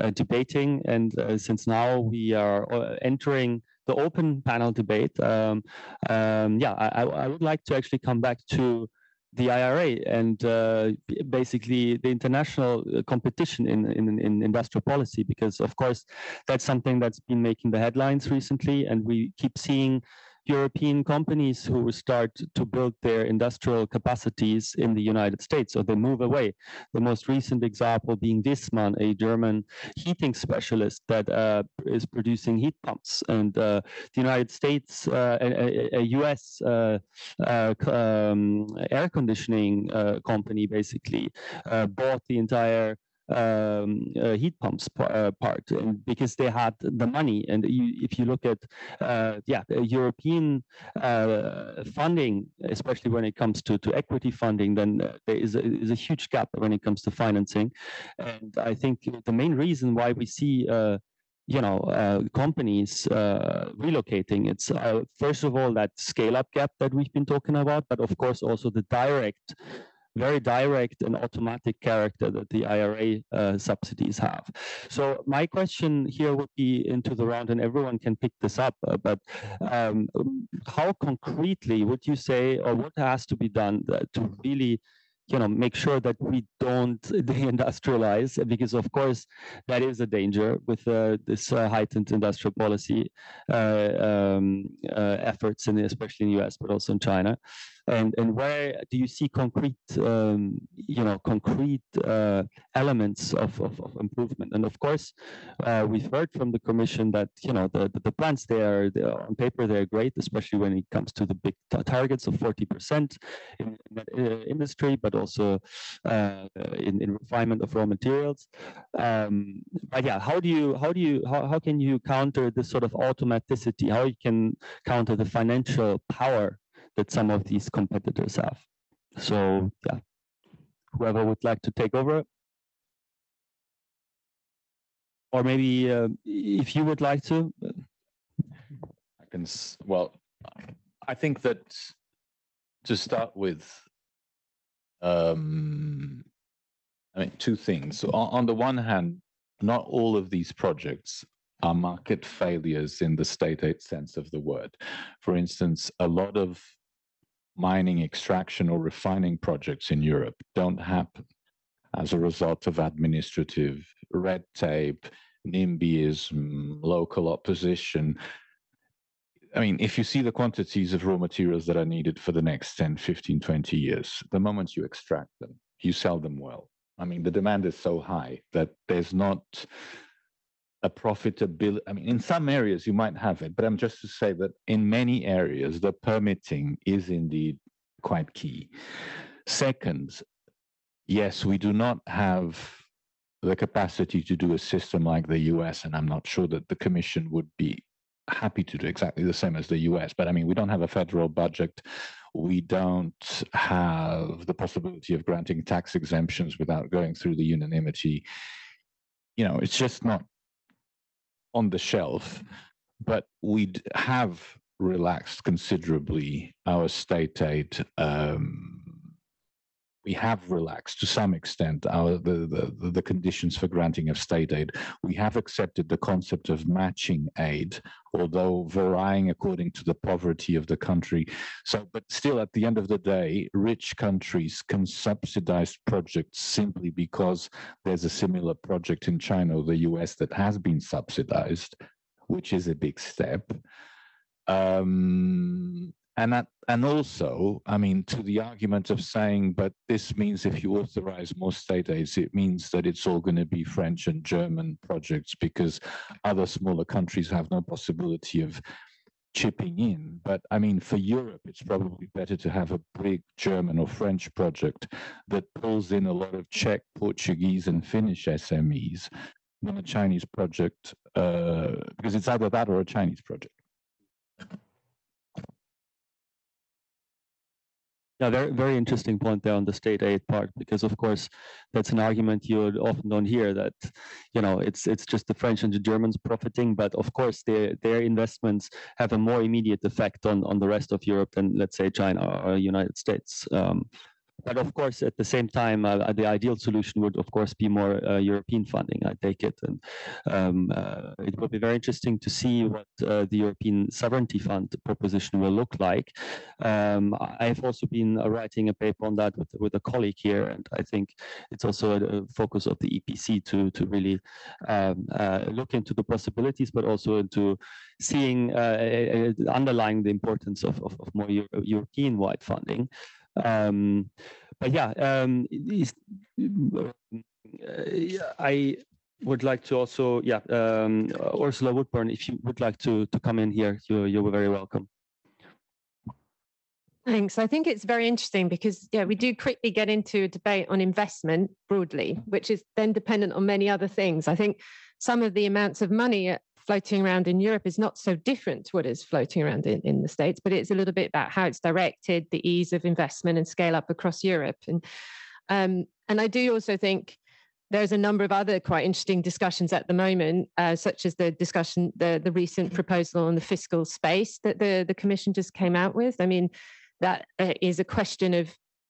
uh, debating. And uh, since now we are uh, entering the open panel debate, um, um, yeah, I, I, would like to actually come back to the IRA and uh, basically the international uh, competition in, in, in industrial policy, because of course that's something that's been making the headlines recently, and we keep seeing European companies who start to build their industrial capacities in the United States, or they move away. The most recent example being Viessmann, a German heating specialist that uh, is producing heat pumps, and uh, the United States, uh, a, a, US uh, uh, um, air conditioning uh, company, basically bought the entire um, uh, heat pumps uh, part and because they had the money. And you, if you look at uh, yeah European uh, funding especially when it comes to, to equity funding then uh, there is a, is a huge gap when it comes to financing. And I think the main reason why we see uh, you know uh, companies uh, relocating it's uh, first of all that scale up gap that we've been talking about but of course also the direct very direct and automatic character that the IRA uh, subsidies have. So my question here would be into the round, and everyone can pick this up, uh, but um, how concretely would you say, or what has to be done to really you know make sure that we don't deindustrialize because of course that is a danger with uh, this uh, heightened industrial policy uh, um, uh, efforts in especially in the US but also in China and and where do you see concrete um, you know concrete uh, elements of, of, of, improvement? And of course uh, we've heard from the commission that you know the, the plans there on paper they're great especially when it comes to the big targets of 40 percent in, in uh, industry but also uh, in, in refinement of raw materials. Um, but yeah how do you how do you how, how can you counter this sort of automaticity? How you can counter the financial power that some of these competitors have. So yeah, whoever would like to take over. Or maybe uh, if you would like to. I can, well, I think that to start with, um, I mean, two things. So on, on the one hand, not all of these projects are market failures in the state aid sense of the word. For instance, a lot of mining extraction or refining projects in Europe don't happen as a result of administrative red tape, NIMBYism, local opposition. I mean, if you see the quantities of raw materials that are needed for the next 10, 15, 20 years, the moment you extract them, you sell them well. I mean, the demand is so high that there's not a profitability. I mean, in some areas you might have it, but I'm just to say that in many areas the permitting is indeed quite key. Second, yes, we do not have the capacity to do a system like the US, and I'm not sure that the Commission would be happy to do exactly the same as the US. But I mean, we don't have a federal budget. We don't have the possibility of granting tax exemptions without going through the unanimity. You know, it's just not on the shelf, but we have relaxed considerably our state aid. Um, we have relaxed to some extent our the, the, the conditions for granting of state aid. We have accepted the concept of matching aid, although varying according to the poverty of the country. So, but still, at the end of the day, rich countries can subsidize projects simply because there's a similar project in China or the US that has been subsidized, which is a big step. Um, and that, and also, I mean, to the argument of saying, but this means if you authorize more state aids, it means that it's all going to be French and German projects because other smaller countries have no possibility of chipping in. But I mean, for Europe, it's probably better to have a big German or French project that pulls in a lot of Czech, Portuguese, and Finnish SMEs than a Chinese project, uh, because it's either that or a Chinese project. Yeah, very very interesting point there on the state aid part, because of course that's an argument you often don't hear that, you know, it's it's just the French and the Germans profiting, but of course their their investments have a more immediate effect on on the rest of Europe than let's say China or United States. Um, but of course, at the same time, uh, the ideal solution would, of course, be more uh, European funding. I take it, and um, uh, it will be very interesting to see what uh, the European Sovereignty Fund proposition will look like. Um, I have also been uh, writing a paper on that with with a colleague here, and I think it's also a, focus of the EPC to to really um, uh, look into the possibilities, but also into seeing underlying the importance of, of, of more Euro European-wide funding. Um, but yeah, um, I would like to also, yeah, um, Ursula Woodburn, if you would like to to come in here, you you were very welcome. Thanks. I think it's very interesting because yeah, we do quickly get into a debate on investment broadly, which is then dependent on many other things. I think some of the amounts of money floating around in Europe is not so different to what is floating around in, in the States, but it's a little bit about how it's directed, the ease of investment and scale up across Europe. And um, and I do also think there's a number of other quite interesting discussions at the moment, uh, such as the discussion, the, the recent proposal on the fiscal space that the, the Commission just came out with. I mean, that uh, is a question of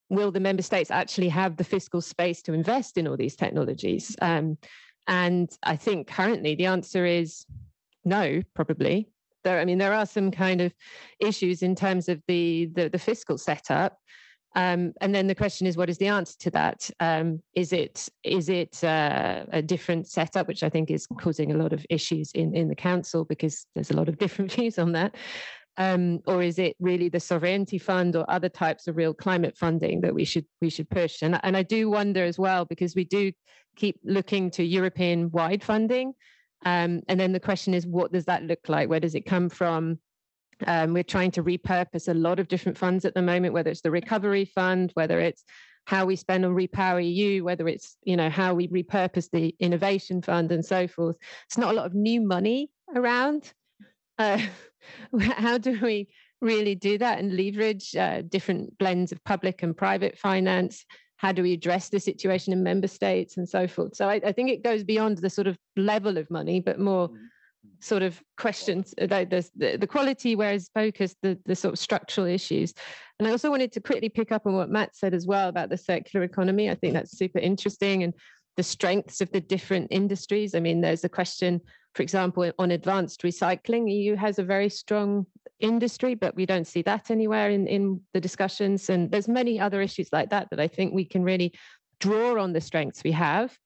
will the member states actually have the fiscal space to invest in all these technologies? Um, and I think currently the answer is no, probably. There, I mean, there are some kind of issues in terms of the the, the fiscal setup. Um, and then the question is, what is the answer to that? Um, is it is it uh, a different setup, which I think is causing a lot of issues in in the council because there's a lot of different views on that, um, or is it really the sovereignty fund or other types of real climate funding that we should we should push? And and I do wonder as well because we do keep looking to European wide funding, um, and then the question is, what does that look like? Where does it come from? Um, we're trying to repurpose a lot of different funds at the moment, whether it's the recovery fund, whether it's how we spend on Repower EU, whether it's you know how we repurpose the innovation fund and so forth. It's not a lot of new money around. Uh, how do we really do that and leverage uh, different blends of public and private finance? How do we address the situation in member states and so forth? So I, I think it goes beyond the sort of level of money, but more mm sort of questions about the, the, the quality whereas focus the, the sort of structural issues. And i also wanted to quickly pick up on what Mats said as well about the circular economy. I think that's super interesting and the strengths of the different industries. I mean there's a question for example on advanced recycling eu has a very strong industry but we don't see that anywhere in, in the discussions and there's many other issues like that that i think we can really draw on the strengths we have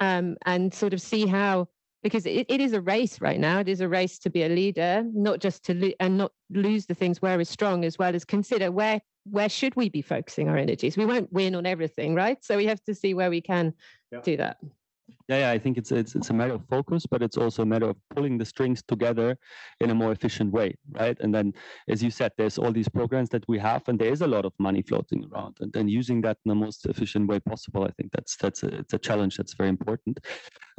um, and sort of see how because it, it is a race right now. It is a race to be a leader, not just to lo- and not lose the things where we're strong, as well as consider where where should we be focusing our energies. We won't win on everything, right? So we have to see where we can yeah. do that. Yeah, yeah, I think it's it's it's a matter of focus, but it's also a matter of pulling the strings together in a more efficient way, right? And then, as you said, there's all these programs that we have, and there is a lot of money floating around, and then using that in the most efficient way possible. I think that's that's a, it's a challenge that's very important.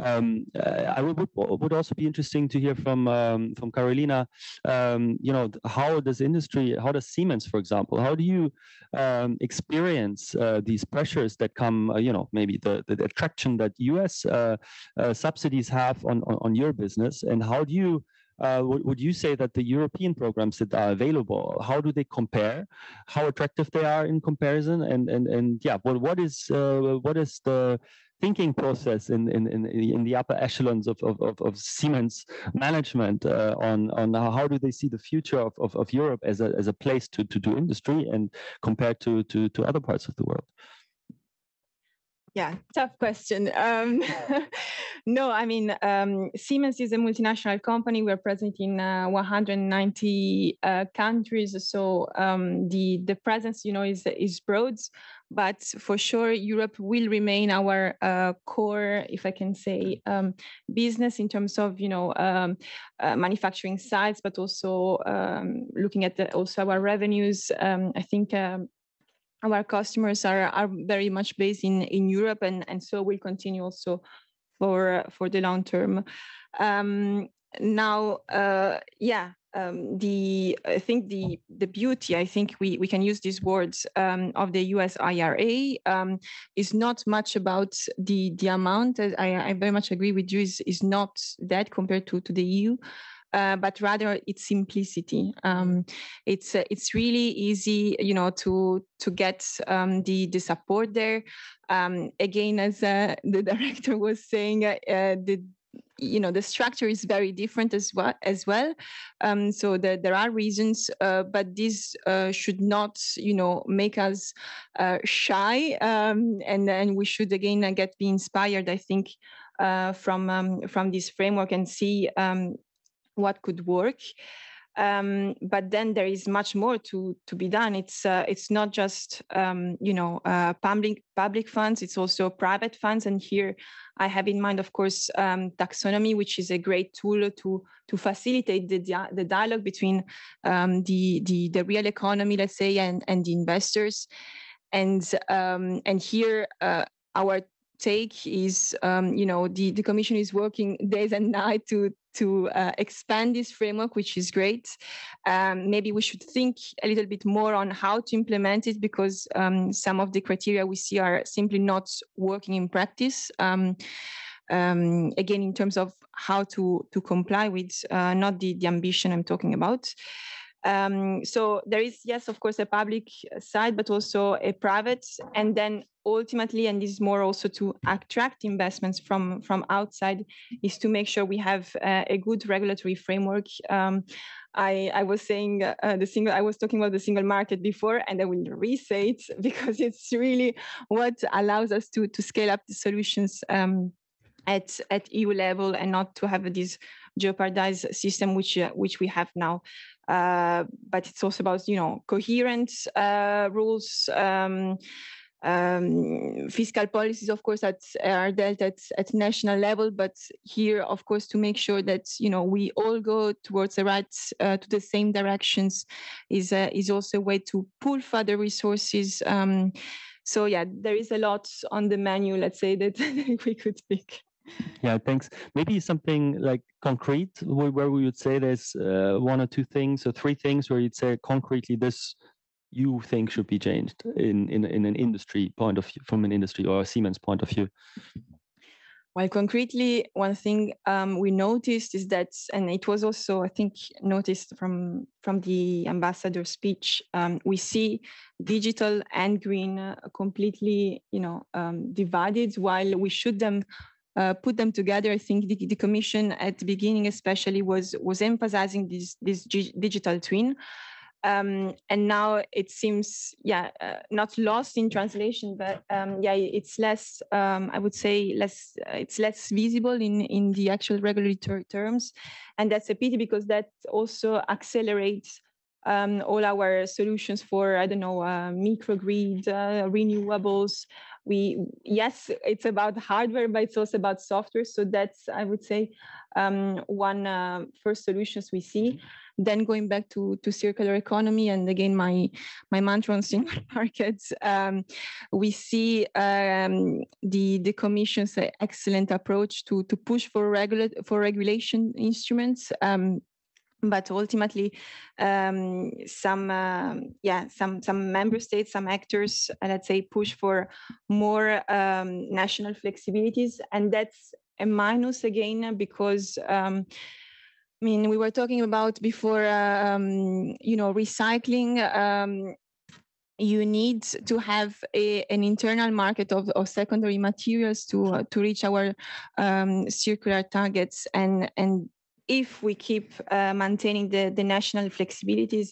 Um, uh, I would would also be interesting to hear from um, from Carolina. Um, you know, how does industry, how does Siemens, for example, how do you um, experience uh, these pressures that come? Uh, you know, maybe the the attraction that U.S uh, subsidies have on, on, on your business, and how do you uh, would, would you say that the European programs that are available, how do they compare? How attractive they are in comparison? And and and yeah, well, what is uh, what is the thinking process in in in, in the upper echelons of of, of, of Siemens management uh, on on how do they see the future of, of, of Europe as a as a place to to do industry and compared to to to other parts of the world? Yeah, tough question. Um, no, I mean, um, Siemens is a multinational company. We're present in uh, 190 uh, countries, so um, the the presence, you know, is is broad. But for sure, Europe will remain our uh, core, if I can say, um, business in terms of you know um, uh, manufacturing sites, but also um, looking at the, also our revenues. I think our customers are, are very much based in, in Europe and, and so will continue also for for the long term. Um, now, uh, yeah, um, the I think the the beauty I think we we can use these words um, of the U.S. IRA um, is not much about the the amount. I, I very much agree with you. Is is not that compared to to the EU. Uh, but rather its simplicity. Um, it's uh, it's really easy, you know, to to get um, the the support there. Um, again, as uh, the director was saying, uh, the you know the structure is very different as well as well um, so the, there are reasons uh, but this uh, should not you know make us uh, shy um, and then we should again get be inspired i think from um, from this framework and see um, what could work. Um, but then there is much more to to be done. It's uh, it's not just um, you know uh, public public funds. It's also private funds. And here I have in mind, of course, um, taxonomy, which is a great tool to to facilitate the the dialogue between um, the the the real economy, let's say, and and the investors. And um, and here uh, our take is um, you know the, the commission is working days and night to to uh, expand this framework which is great. Um, maybe we should think a little bit more on how to implement it because um, some of the criteria we see are simply not working in practice. Um, um, again in terms of how to to comply with uh, not the, the ambition i'm talking about Um, so there is, yes, of course, a public side, but also a private. And then ultimately, and this is more also to attract investments from, from outside, is to make sure we have uh, a good regulatory framework. Um, I, I was saying uh, the single, I was talking about the single market before, and I will re-say it because it's really what allows us to, to scale up the solutions um, at, at EU level and not to have this jeopardized system which, uh, which we have now. Uh, but it's also about you know coherent uh, rules. Um, um, fiscal policies, of course, that are dealt at, at national level, but here, of course, to make sure that you know we all go towards the right, uh, to the same directions, is uh, is also a way to pull further resources. Um, so yeah, there is a lot on the menu. Let's say that we could pick. Yeah, thanks. Maybe something like concrete, where we would say there's uh, one or two things or three things where you'd say concretely this you think should be changed in, in, in an industry point of view, from an industry or a Siemens point of view? Well, concretely, one thing um, we noticed is that, and it was also, I think, noticed from from the ambassador speech, um, we see digital and green completely, you know, um, divided. While we should them uh, put them together. I think the, the, Commission at the beginning, especially, was was emphasizing this this digital twin. Um, and now it seems, yeah, uh, not lost in translation, but um, yeah, it's less. Um, I would say less. Uh, it's less visible in in the actual regulatory terms, and that's a pity because that also accelerates um, all our solutions for I don't know uh, microgrid, uh, renewables, we yes it's about hardware but it's also about software. So that's i would say um, one uh, first solutions we see. Then going back to to circular economy and again my my mantra on single markets um, we see um, the the commission's excellent approach to to push for regulate for regulation instruments. Um, but ultimately um, some uh, yeah some some member states some actors uh, let's say push for more um, national flexibilities. And that's a minus again because um, I mean we were talking about before um, you know recycling um, you need to have a, an internal market of, of secondary materials to uh, to reach our um, circular targets. And and if we keep uh, maintaining the, the national flexibilities,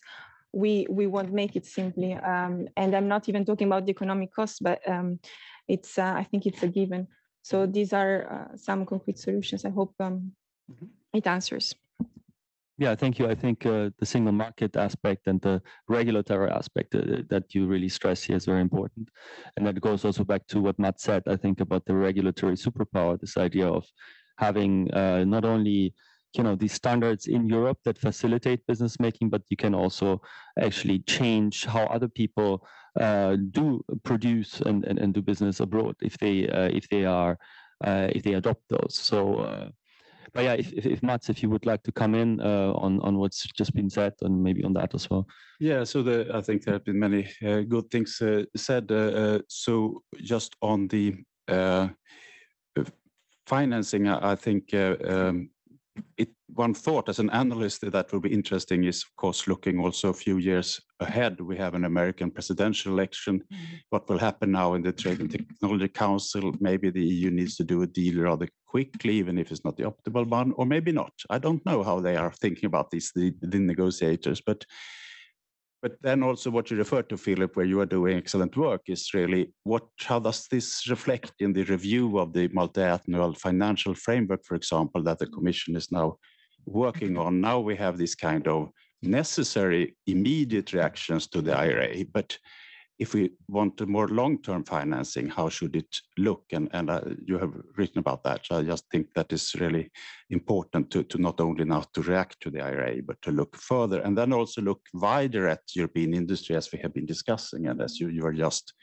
we we won't make it simply. Um, and I'm not even talking about the economic costs, but um, it's uh, I think it's a given. So these are uh, some concrete solutions. I hope um, mm-hmm. it answers. Yeah, thank you. I think uh, the single market aspect and the regulatory aspect uh, that you really stress here is very important. And that goes also back to what Mats said, I think, about the regulatory superpower, this idea of having uh, not only you know these standards in Europe that facilitate business making, but you can also actually change how other people uh, do produce and, and, and do business abroad if they uh, if they are uh, if they adopt those. So. Uh, but yeah, if, if, if Mats, if you would like to come in uh, on on what's just been said, and maybe on that as well. Yeah, so the, I think there have been many uh, good things said. so just on the financing, I think um, it, one thought as an analyst that will be interesting is, of course, looking also a few years ahead. We have an American presidential election. Mm -hmm. What will happen now in the Trade and Technology Council? Maybe the EU needs to do a deal rather quickly, even if it's not the optimal one, or maybe not. I don't know how they are thinking about this, the, the negotiators, but but then also what you referred to, Philipp, where you are doing excellent work, is really what how does this reflect in the review of the multi-annual financial framework, for example, that the Commission is now working on? Now we have this kind of necessary immediate reactions to the IRA, but if we want a more long-term financing, how should it look? And, and uh, you have written about that. So I just think that is really important to, to not only now to react to the IRA, but to look further and then also look wider at European industry as we have been discussing. And as you, you just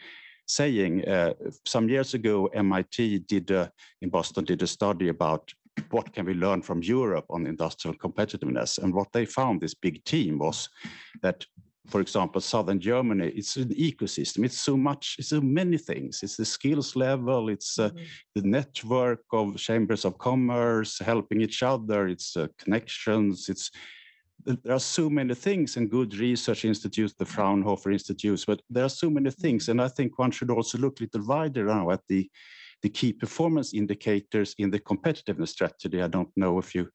saying, uh, some years ago, MIT did a, in Boston did a study about what can we learn from Europe on industrial competitiveness? And what they found, this big team, was that for example, southern Germany, it's an ecosystem. It's so much, it's so many things. It's the skills level, it's uh, mm. the network of chambers of commerce helping each other, it's uh, connections, it's there are so many things and good research institutes, the Fraunhofer Institutes, but there are so many things. And I think one should also look a little wider now at the, the key performance indicators in the competitiveness strategy. I don't know if you,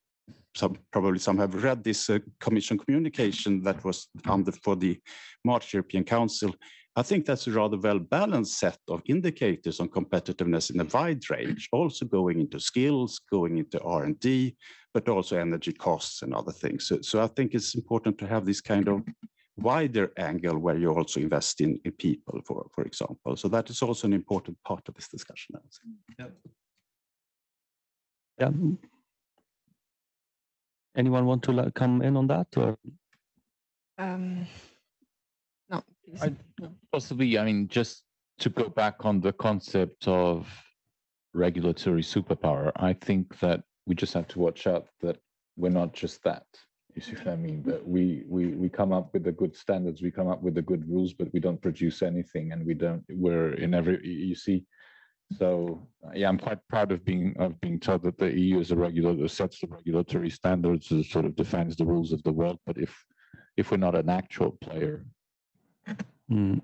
some probably some have read this uh, commission communication that was under for the March European Council. I think that's a rather well-balanced set of indicators on competitiveness in a wide range, also going into skills, going into R&D, but also energy costs and other things. So, so I think it's important to have this kind of wider angle where you also invest in, in people, for, for example. So that is also an important part of this discussion. Yeah. yeah. Anyone want to come in on that? Or? Um, no, I, possibly, I mean, just to go back on the concept of regulatory superpower, I think that we just have to watch out that we're not just that. You see what I mean? That we we we come up with the good standards, we come up with the good rules, but we don't produce anything, and we don't. We're in every. You see, so yeah, I'm quite proud of being of being told that the EU is a regulator, sets the regulatory standards, sort of defines the rules of the world. But if if we're not an actual player, mm.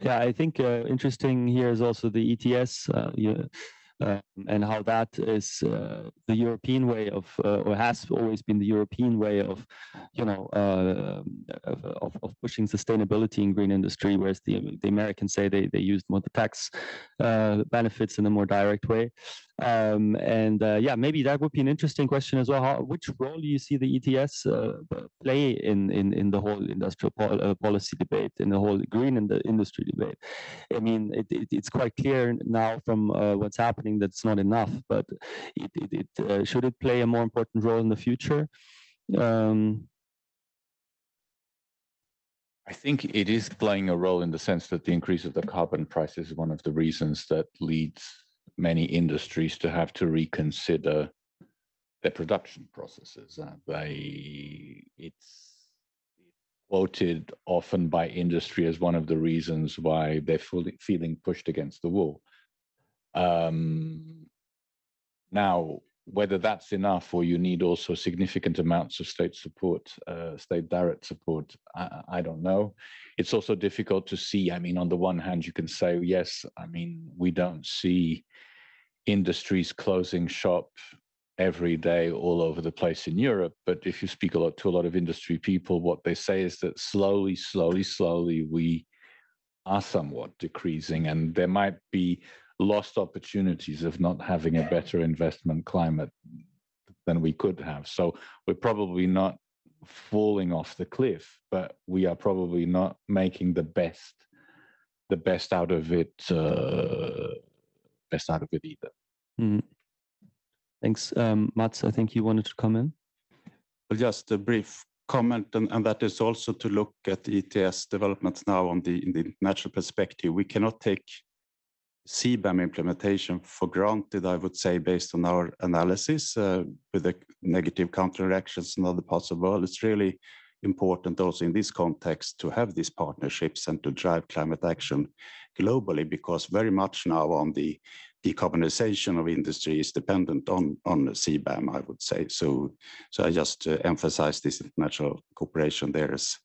yeah, I think uh, interesting here is also the ETS. Uh, you, and how that is uh, the European way of, uh, or has always been the European way of, you know, uh, of, of, pushing sustainability in green industry, whereas the the Americans say they they use more the tax benefits in a more direct way. Um, and uh, yeah, maybe that would be an interesting question as well. How, which role do you see the ETS uh, play in, in in the whole industrial pol uh, policy debate, in the whole green in the industry debate? I mean, it, it, it's quite clear now from uh, what's happening that it's not enough. But it, it uh, should it play a more important role in the future? Um, I think it is playing a role in the sense that the increase of the carbon price is one of the reasons that leads many industries to have to reconsider their production processes. Uh, they, it's quoted often by industry as one of the reasons why they're fully feeling pushed against the wall. Um, now, whether that's enough or you need also significant amounts of state support, uh, state direct support, I, I, don't know. It's also difficult to see. I mean, on the one hand, you can say, yes, I mean, we don't see industries closing shop every day all over the place in Europe. But if you speak a lot to a lot of industry people, what they say is that slowly, slowly, slowly, we are somewhat decreasing, and there might be lost opportunities of not having a better investment climate than we could have. So we're probably not falling off the cliff, but we are probably not making the best the best out of it uh, best out of it either. Mm. Thanks, um, Mats. I think you wanted to come in. Well, just a brief comment, and, and that is also to look at the ETS developments now on the in the international perspective. We cannot take CBAM implementation for granted, I would say, based on our analysis uh, with the negative counteractions in other parts of the world. It's really important also in this context to have these partnerships and to drive climate action globally, because very much now on the decarbonization of industry is dependent on, on CBAM, I would say. So, so I just uh, emphasize this international cooperation there as,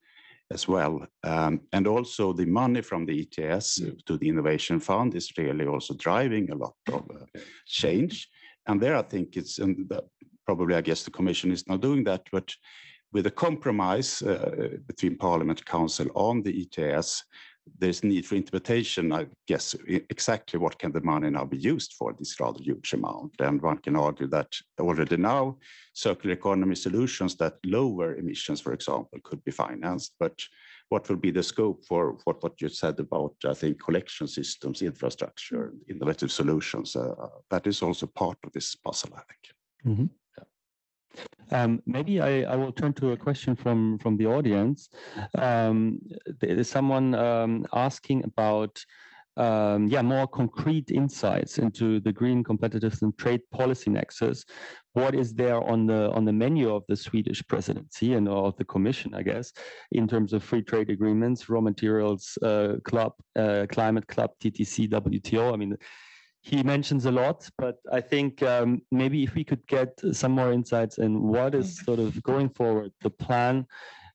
as well. Um, and also the money from the ETS mm. to the Innovation Fund is really also driving a lot of uh, change. And there I think it's, and probably I guess the Commission is now doing that, but with a compromise uh, between Parliament and Council on the ETS, there's need for interpretation, I guess, exactly what can the money now be used for, this rather huge amount. And one can argue that already now, circular economy solutions that lower emissions, for example, could be financed. But what will be the scope for, what you said about, I think, collection systems, infrastructure, innovative solutions? Uh, that is also part of this puzzle, I think. Mm -hmm. Um, maybe I, I, will turn to a question from, from the audience. Um, there's someone um, asking about um, yeah, more concrete insights into the green competitiveness and trade policy nexus. What is there on the on the menu of the Swedish presidency and of the Commission, I guess, in terms of free trade agreements, raw materials uh, club, uh, climate club, TTC, WTO? I mean, he mentions a lot, but I think um, maybe if we could get some more insights in what is sort of going forward, the plan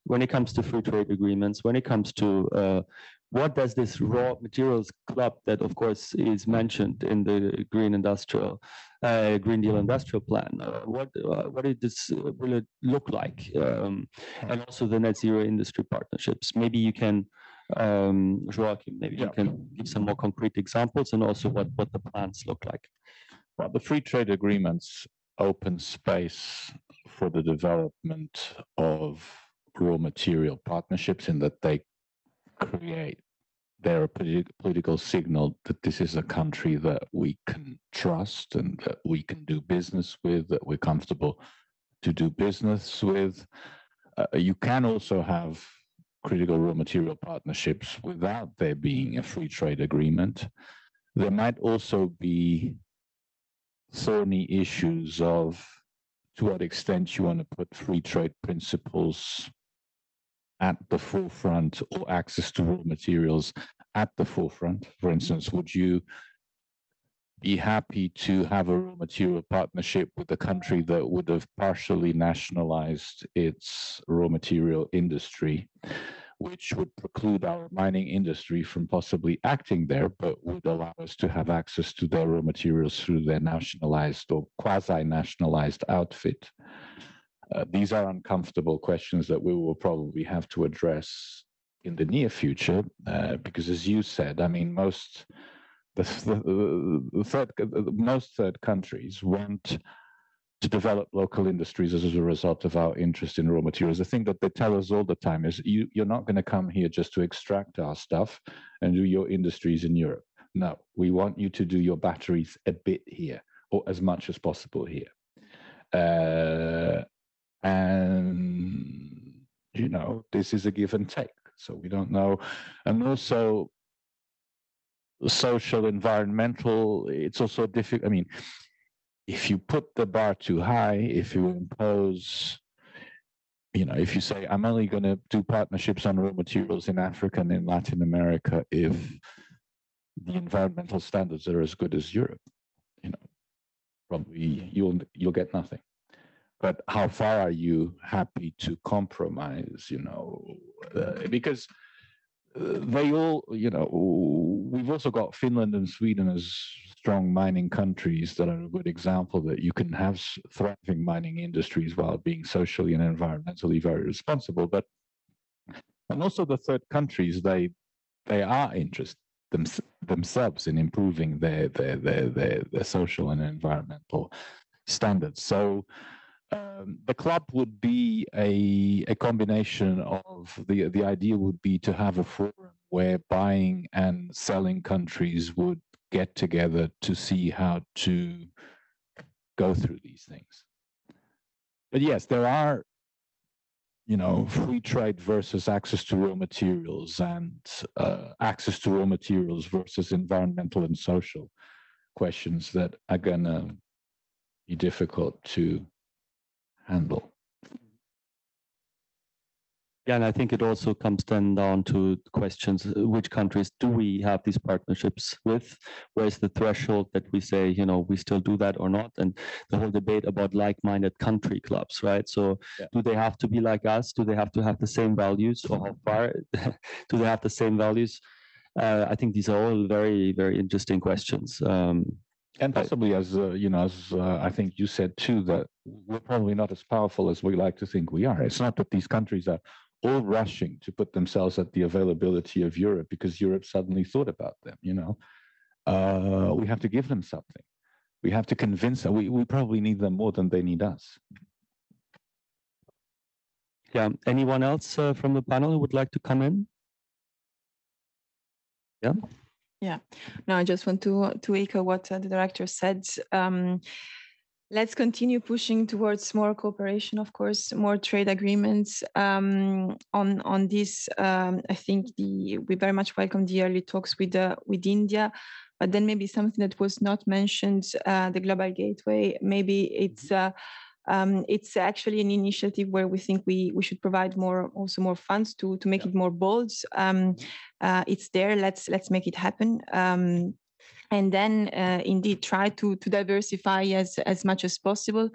when it comes to free trade agreements, when it comes to uh, what does this raw materials club that of course is mentioned in the green industrial uh, green deal industrial plan uh, what uh, what it is will it look like um, and also the net zero industry partnerships? Maybe you can um, Joaquim, maybe yeah. you can give some more concrete examples and also what, what the plans look like. Well, the free trade agreements open space for the development of raw material partnerships in that they create They're their political signal that this is a country that we can trust and that we can do business with, that we're comfortable to do business with. Uh, you can also have critical raw material partnerships without there being a free trade agreement. There might also be thorny issues of to what extent you want to put free trade principles at the forefront or access to raw materials at the forefront. For instance, would you be happy to have a raw material partnership with a country that would have partially nationalized its raw material industry, which would preclude our mining industry from possibly acting there, but would allow us to have access to their raw materials through their nationalized or quasi nationalized outfit. Uh, these are uncomfortable questions that we will probably have to address in the near future, uh, because as you said, I mean, most the, the, third, most third countries want to develop local industries as a result of our interest in raw materials. The thing that they tell us all the time is you, you're not going to come here just to extract our stuff and do your industries in Europe. No, we want you to do your batteries a bit here or as much as possible here. Uh, and, you know, this is a give and take. So we don't know. And also, social, environmental, it's also difficult. I mean, if you put the bar too high, if you impose, you know, if you say, I'm only going to do partnerships on raw materials in Africa and in Latin America if the environmental standards are as good as Europe, you know, probably you'll you'll get nothing. But how far are you happy to compromise, you know, uh, because they all, you know, we've also got Finland and Sweden as strong mining countries that are a good example that you can have thriving mining industries while being socially and environmentally very responsible. But and also the third countries, they they are interested them, themselves in improving their their, their their their social and environmental standards. So um, the club would be a, a combination of the the idea would be to have a forum where buying and selling countries would get together to see how to go through these things. But yes, there are, you know, free trade versus access to raw materials and uh, access to raw materials versus environmental and social questions that are going to be difficult to handle. Yeah, and I think it also comes then down to questions: which countries do we have these partnerships with? Where's the threshold that we say, you know, we still do that or not? And the whole debate about like-minded country clubs, right? So, yeah. do they have to be like us? Do they have to have the same values, or how far do they have the same values? Uh, I think these are all very, very interesting questions. Um, and possibly as uh, you know as uh, i think you said too that we're probably not as powerful as we like to think we are. It's not that these countries are all rushing to put themselves at the availability of europe because europe suddenly thought about them you know? Uh, we have to give them something. We have to convince them. We, we probably need them more than they need us. Yeah. Anyone else uh, from the panel who would like to come in? Yeah yeah, no, I just want to to echo what uh, the director said. Um, let's continue pushing towards more cooperation, of course, more trade agreements. Um, on on this, um, I think the we very much welcome the early talks with uh, with India. But then maybe something that was not mentioned, uh, the global gateway. Maybe it's uh, um, it's actually an initiative where we think we we should provide more also more funds to to make yeah. it more bold. Um, uh, it's there. Let's let's make it happen. Um, and then uh, indeed try to to diversify as as much as possible.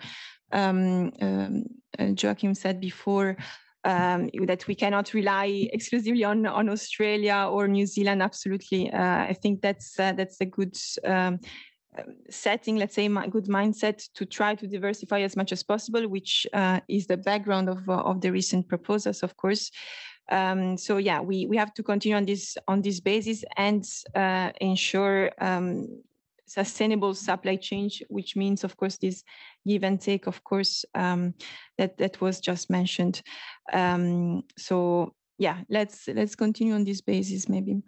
Um, um, uh, Joaquim said before um, that we cannot rely exclusively on on Australia or New Zealand. Absolutely, uh, I think that's uh, that's a good. Um, setting, let's say, my good mindset to try to diversify as much as possible, which uh, is the background of uh, of the recent proposals, of course. Um, so yeah, we we have to continue on this on this basis and uh, ensure um, sustainable supply chain, which means, of course, this give and take, of course, um, that that was just mentioned. Um, so yeah, let's let's continue on this basis, maybe.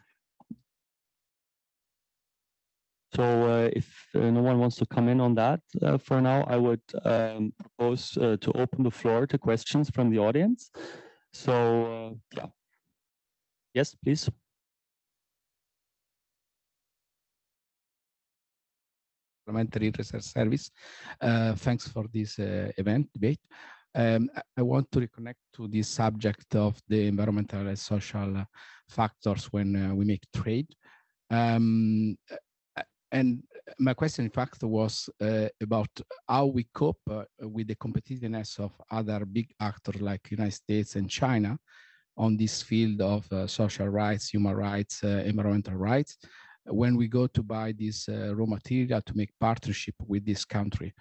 So uh, if uh, no one wants to come in on that uh, for now, I would um, propose to open the floor to questions from the audience. So yeah. Yes, please. Parliamentary Research Service. Uh, thanks for this uh, event debate. Um, I want to reconnect to the subject of the environmental and social factors when uh, we make trade. Um, and my question, in fact, was uh, about how we cope uh, with the competitiveness of other big actors like United States and China on this field of uh, social rights, human rights, uh, environmental rights, when we go to buy this uh, raw material to make partnership with this country.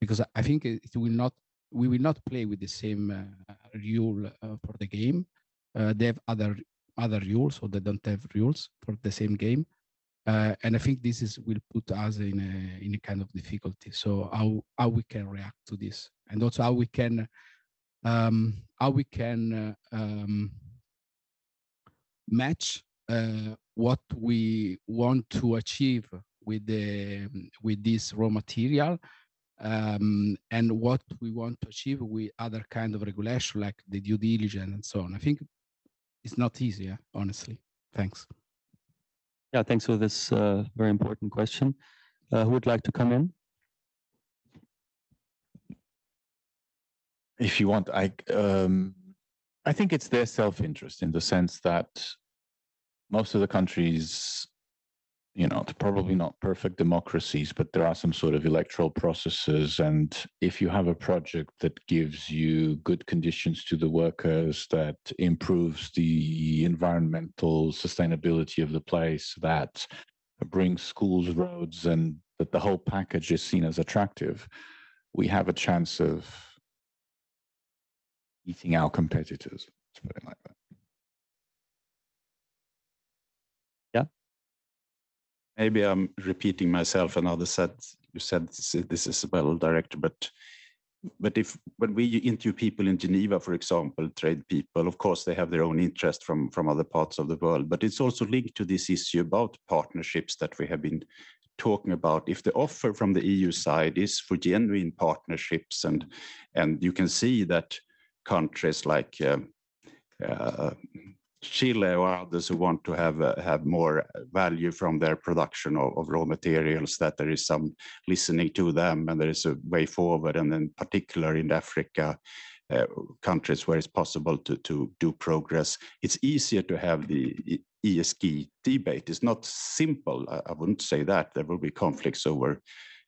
Because I think it will not, we will not play with the same uh, rule for the game. they have other other rules, or they don't have rules for the same game uh, and I think this is will put us in a in a kind of difficulty. So how how we can react to this, and also how we can um, how we can uh, um, match uh, what we want to achieve with the with this raw material um, and what we want to achieve with other kind of regulation like the due diligence and so on. I think it's not easy, honestly. Thanks. Yeah, thanks for this uh, very important question. Uh, who would like to come in? If you want, I um, I think it's their self-interest in the sense that most of the countries you know, probably not perfect democracies, but there are some sort of electoral processes. And if you have a project that gives you good conditions to the workers, that improves the environmental sustainability of the place, that brings schools, roads, and that the whole package is seen as attractive, we have a chance of eating our competitors. Let's put it like that. Maybe I'm repeating myself. Another said you said this is well, director, but but if when we interview people in Geneva, for example, trade people, of course they have their own interest from from other parts of the world, but it's also linked to this issue about partnerships that we have been talking about. If the offer from the EU side is for genuine partnerships, and and you can see that countries like uh, uh, Chile or others who want to have uh, have more value from their production of, of, raw materials, that there is some listening to them and there is a way forward, and in particular in Africa, uh, countries where it's possible to, to do progress, it's easier to have the ESG debate. It's not simple. I, I wouldn't say that. There will be conflicts over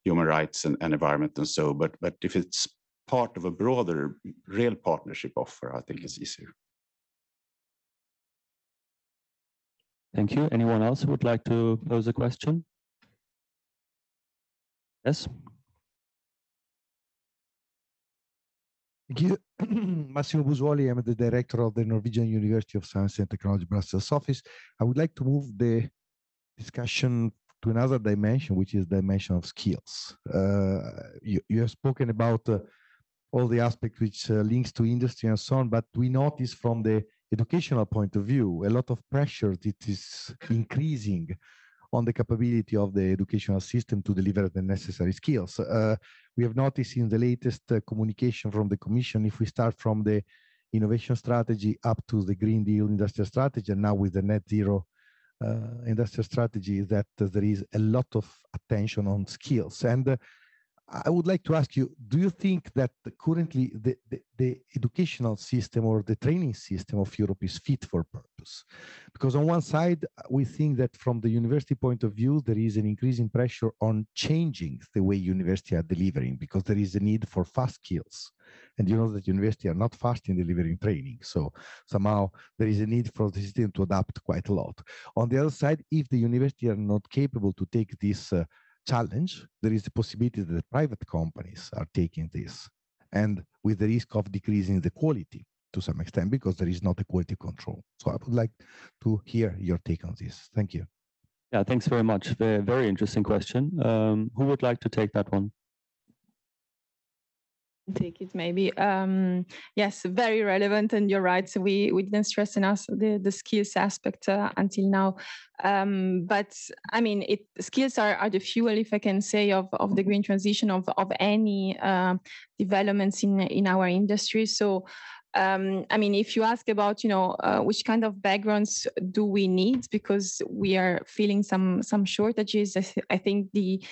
human rights and, and environment and so, but, but if it's part of a broader real partnership offer, I think it's easier. Thank you. Anyone else who would like to pose a question? Yes. Thank you. Massimo Busuoli, I'm the director of the Norwegian University of Science and Technology Brussels office. I would like to move the discussion to another dimension, which is the dimension of skills. Uh, you, you, have spoken about uh, all the aspects which uh, links to industry and so on, but we notice from the educational point of view, a lot of pressure that is increasing on the capability of the educational system to deliver the necessary skills. Uh, we have noticed in the latest uh, communication from the Commission, if we start from the innovation strategy up to the Green Deal industrial strategy, and now with the net zero uh, industrial strategy, that there is a lot of attention on skills. And uh, I would like to ask you, do you think that currently the, the, the, educational system or the training system of Europe is fit for purpose? Because on one side, we think that from the university point of view, there is an increasing pressure on changing the way university are delivering because there is a need for fast skills. And you know that university are not fast in delivering training. So somehow there is a need for the system to adapt quite a lot. On the other side, if the university are not capable to take this uh, challenge, there is the possibility that private companies are taking this and with the risk of decreasing the quality to some extent because there is not a quality control. So I would like to hear your take on this. Thank you. Yeah, thanks very much. Very, very interesting question. Um, who would like to take that one? Take it maybe. Um, yes very relevant and you're right. We we didn't stress enough the the skills aspect uh, until now. Um, but i mean it skills are, are the fuel if i can say of of the green transition of of any uh, developments in in our industry. So um, I mean, if you ask about, you know, uh, which kind of backgrounds do we need, because we are feeling some some shortages. I, th- I think the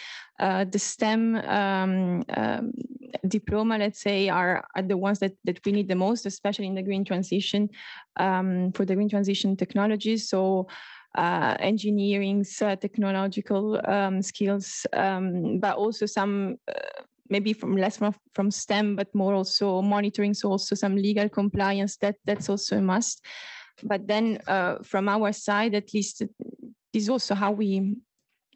uh, the STEM um, um, diploma, let's say, are, are the ones that, that we need the most, especially in the green transition um, for the green transition technologies. So. Uh, engineering, uh, technological um, skills, um, but also some uh, maybe from less from, from STEM, but more also monitoring, so also some legal compliance. That that's also a must. But then uh, from our side, at least, this is also how we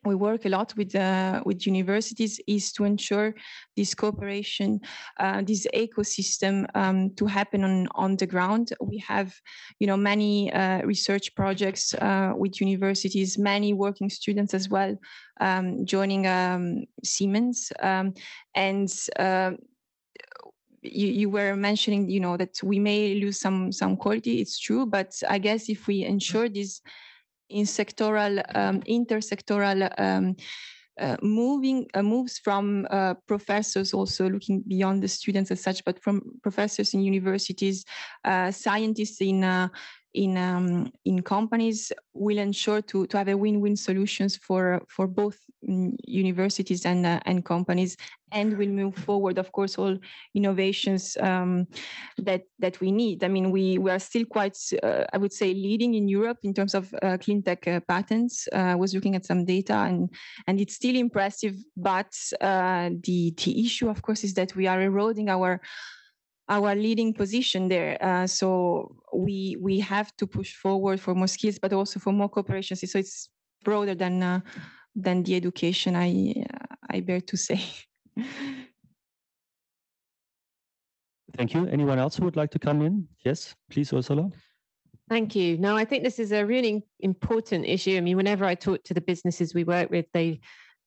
we work a lot with uh, with universities is to ensure this cooperation, uh, this ecosystem um, to happen on on the ground. We have, you know, many uh, research projects uh, with universities, many working students as well, um, joining um, Siemens, um, and uh, you, you, were mentioning, you know, that we may lose some some quality. It's true, but I guess if we ensure this in sectoral, um, intersectoral um, uh, moving uh, moves from uh, professors also looking beyond the students as such, but from professors in universities, uh, scientists in uh, in um, in companies will ensure to to have a win-win solutions for for both mm, universities and uh, and companies and will move forward of course all innovations um, that that we need. I mean we we are still quite uh, i would say leading in europe in terms of uh, clean tech uh, patents. Uh, i was looking at some data and and it's still impressive but uh, the the issue of course is that we are eroding our our leading position there. Uh, so we we have to push forward for more skills, but also for more cooperation. So it's broader than uh, than the education. I uh, I bear to say. Thank you. Anyone else who would like to come in? Yes, please, Ursula. Thank you. No, I think this is a really important issue. I mean, whenever I talk to the businesses we work with, they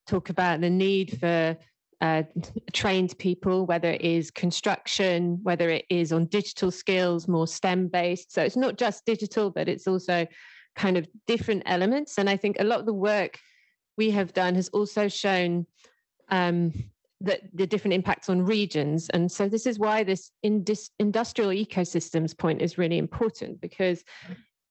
talk about the need for uh, trained people, whether it is construction, whether it is on digital skills, more STEM based. So it's not just digital, but it's also kind of different elements. And I think a lot of the work we have done has also shown um, that the different impacts on regions. And so this is why this indus- industrial ecosystems point is really important because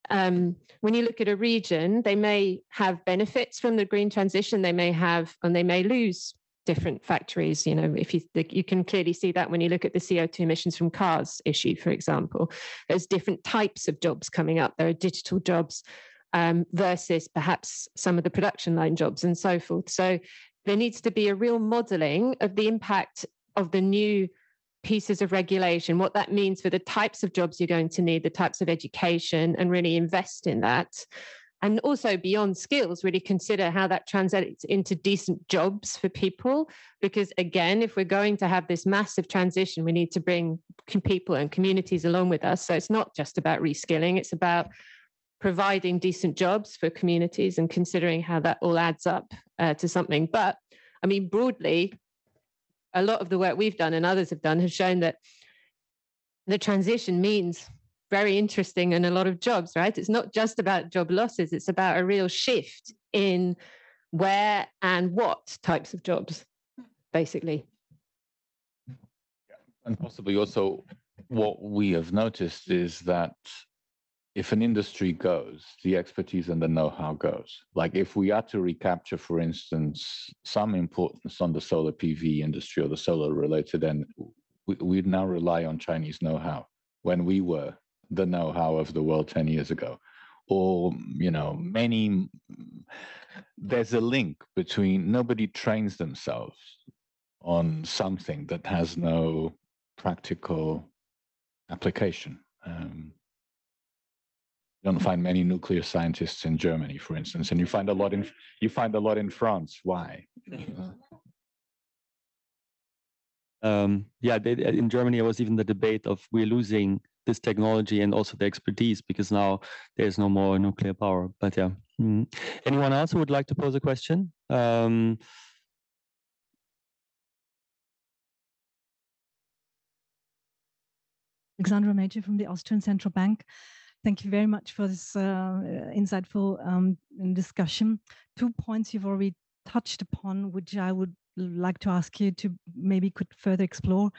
um, when you look at a region, they may have benefits from the green transition, they may have, and they may lose different factories you know if you you can clearly see that when you look at the co2 emissions from cars issue for example. There's different types of jobs coming up. There are digital jobs um, versus perhaps some of the production line jobs and so forth. So there needs to be a real modeling of the impact of the new pieces of regulation what that means for the types of jobs you're going to need the types of education and really invest in that and also beyond skills really consider how that translates into decent jobs for people. Because again if we're going to have this massive transition we need to bring people and communities along with us. So it's not just about reskilling it's about providing decent jobs for communities and considering how that all adds up uh, to something. But i mean broadly a lot of the work we've done and others have done has shown that the transition means very interesting and a lot of jobs, right? It's not just about job losses, it's about a real shift in where and what types of jobs, basically. And possibly also what we have noticed is that if an industry goes, the expertise and the know-how goes. Like if we are to recapture, for instance, some importance on the solar PV industry or the solar related, then we, we now rely on Chinese know-how when we were the know-how of the world 10 years ago. Or, you know, many, there's a link between nobody trains themselves on something that has no practical application. Um, you don't find many nuclear scientists in Germany, for instance, and you find a lot in you find a lot in France. Why? Um, yeah, they, in Germany, there was even the debate of we're losing this technology and also the expertise because now there's no more nuclear power. But yeah, mm. anyone else who would like to pose a question? Um, Alexandra Major from the Austrian Central Bank. Thank you very much for this uh, insightful um, discussion. Two points you've already touched upon, which I would like to ask you to maybe could further explore.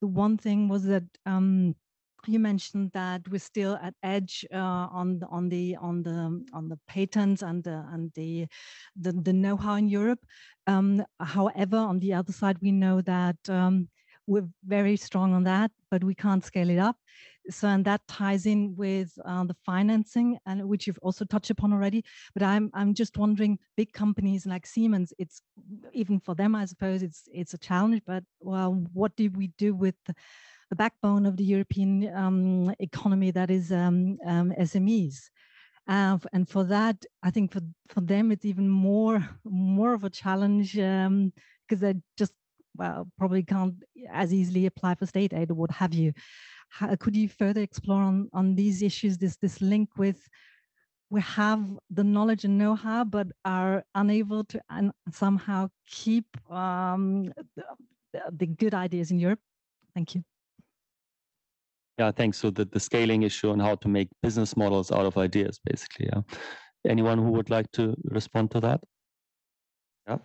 The one thing was that um, you mentioned that we're still at edge uh, on the on the on the on the patents and the and the the, the know-how in Europe. Um, however, on the other side, we know that um, we're very strong on that, but we can't scale it up. So, and that ties in with uh, the financing, and which you've also touched upon already. But I'm I'm just wondering, big companies like Siemens, it's even for them, I suppose it's it's a challenge. But well, what do we do with the, the backbone of the European um, economy, that is um, um, SMEs? Uh, and for that, I think for for them, it's even more more of a challenge because um, they just well, probably can't as easily apply for state aid or what have you. How, could you further explore on, on these issues, this, this link with we have the knowledge and know-how, but are unable to and somehow keep um, the, the good ideas in Europe? Thank you. Yeah, thanks. So the, the scaling issue and how to make business models out of ideas, basically. Yeah. Anyone who would like to respond to that? Yeah.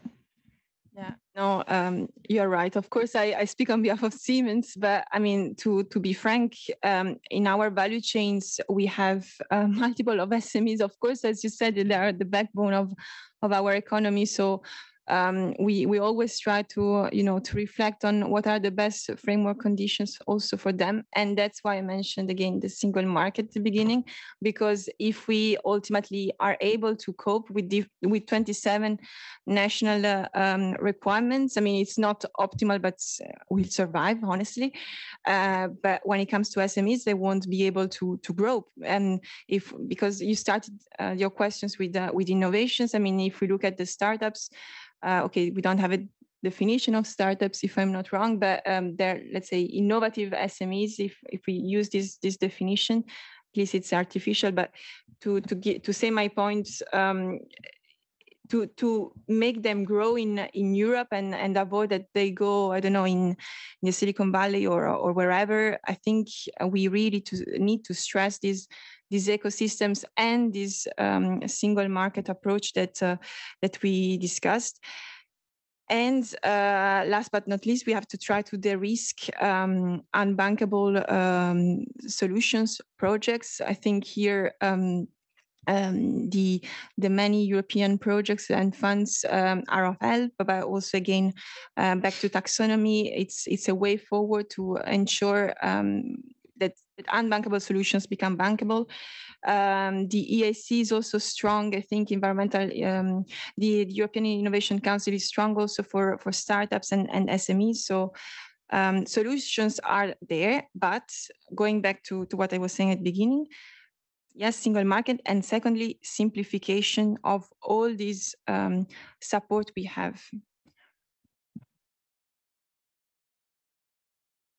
Yeah, no, um, you're right. Of course, I, I speak on behalf of Siemens, but I mean, to to be frank, um, in our value chains, we have uh, multiple of SMEs. Of course, as you said, they are the backbone of of our economy. So um, we we always try to you know to reflect on what are the best framework conditions also for them. And that's why i mentioned again the single market at the beginning because if we ultimately are able to cope with the with 27 national uh, um, requirements i mean it's not optimal but we'll survive honestly. Uh, but when it comes to smes they won't be able to to grow and if because you started uh, your questions with uh, with innovations i mean if we look at the startups uh, okay, we don't have a definition of startups, if I'm not wrong, but um, they're, let's say, innovative SMEs, if, if we use this, this definition, at least it's artificial, but to, to, get, to say my points, um, to to make them grow in in Europe and and avoid that they go I don't know in, in the Silicon Valley or or wherever I think we really to need to stress these these ecosystems and this um, single market approach that uh, that we discussed. And uh, last but not least, we have to try to de-risk um, unbankable um, solutions projects. I think here um, um, the the many European projects and funds um, are of help, but also again uh, back to taxonomy. It's it's a way forward to ensure um, that, unbankable solutions become bankable. Um, the EIC is also strong. I think environmental, um, the, the, European Innovation Council is strong also for, for startups and, and SMEs. So um, solutions are there, but going back to, to what I was saying at the beginning, yes, single market, and secondly, simplification of all these um, support we have.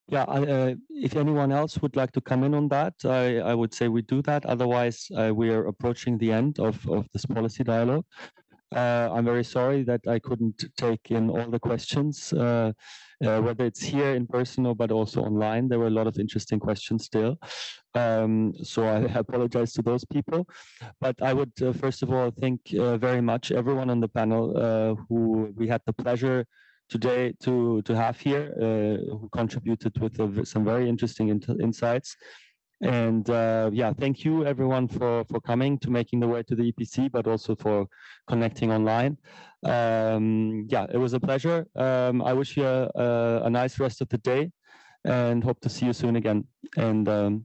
Yeah, uh, if anyone else would like to come in on that, I, I would say we do that. Otherwise, uh, we are approaching the end of, of this policy dialogue. Uh, I'm very sorry that I couldn't take in all the questions, uh, uh, whether it's here in person or but also online. There were a lot of interesting questions still. Um, so I apologize to those people. But I would uh, first of all thank very much everyone on the panel who we had the pleasure today to to have here, uh, who contributed with some very interesting insights. And uh, yeah, thank you everyone for for coming to making the way to the EPC, but also for connecting online. Um, yeah, it was a pleasure. Um, I wish you a, a, a, nice rest of the day, and hope to see you soon again. And um,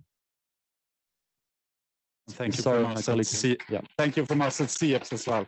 thank you sorry, from us at. C- Yeah. Thank you from us at SIEPS as well.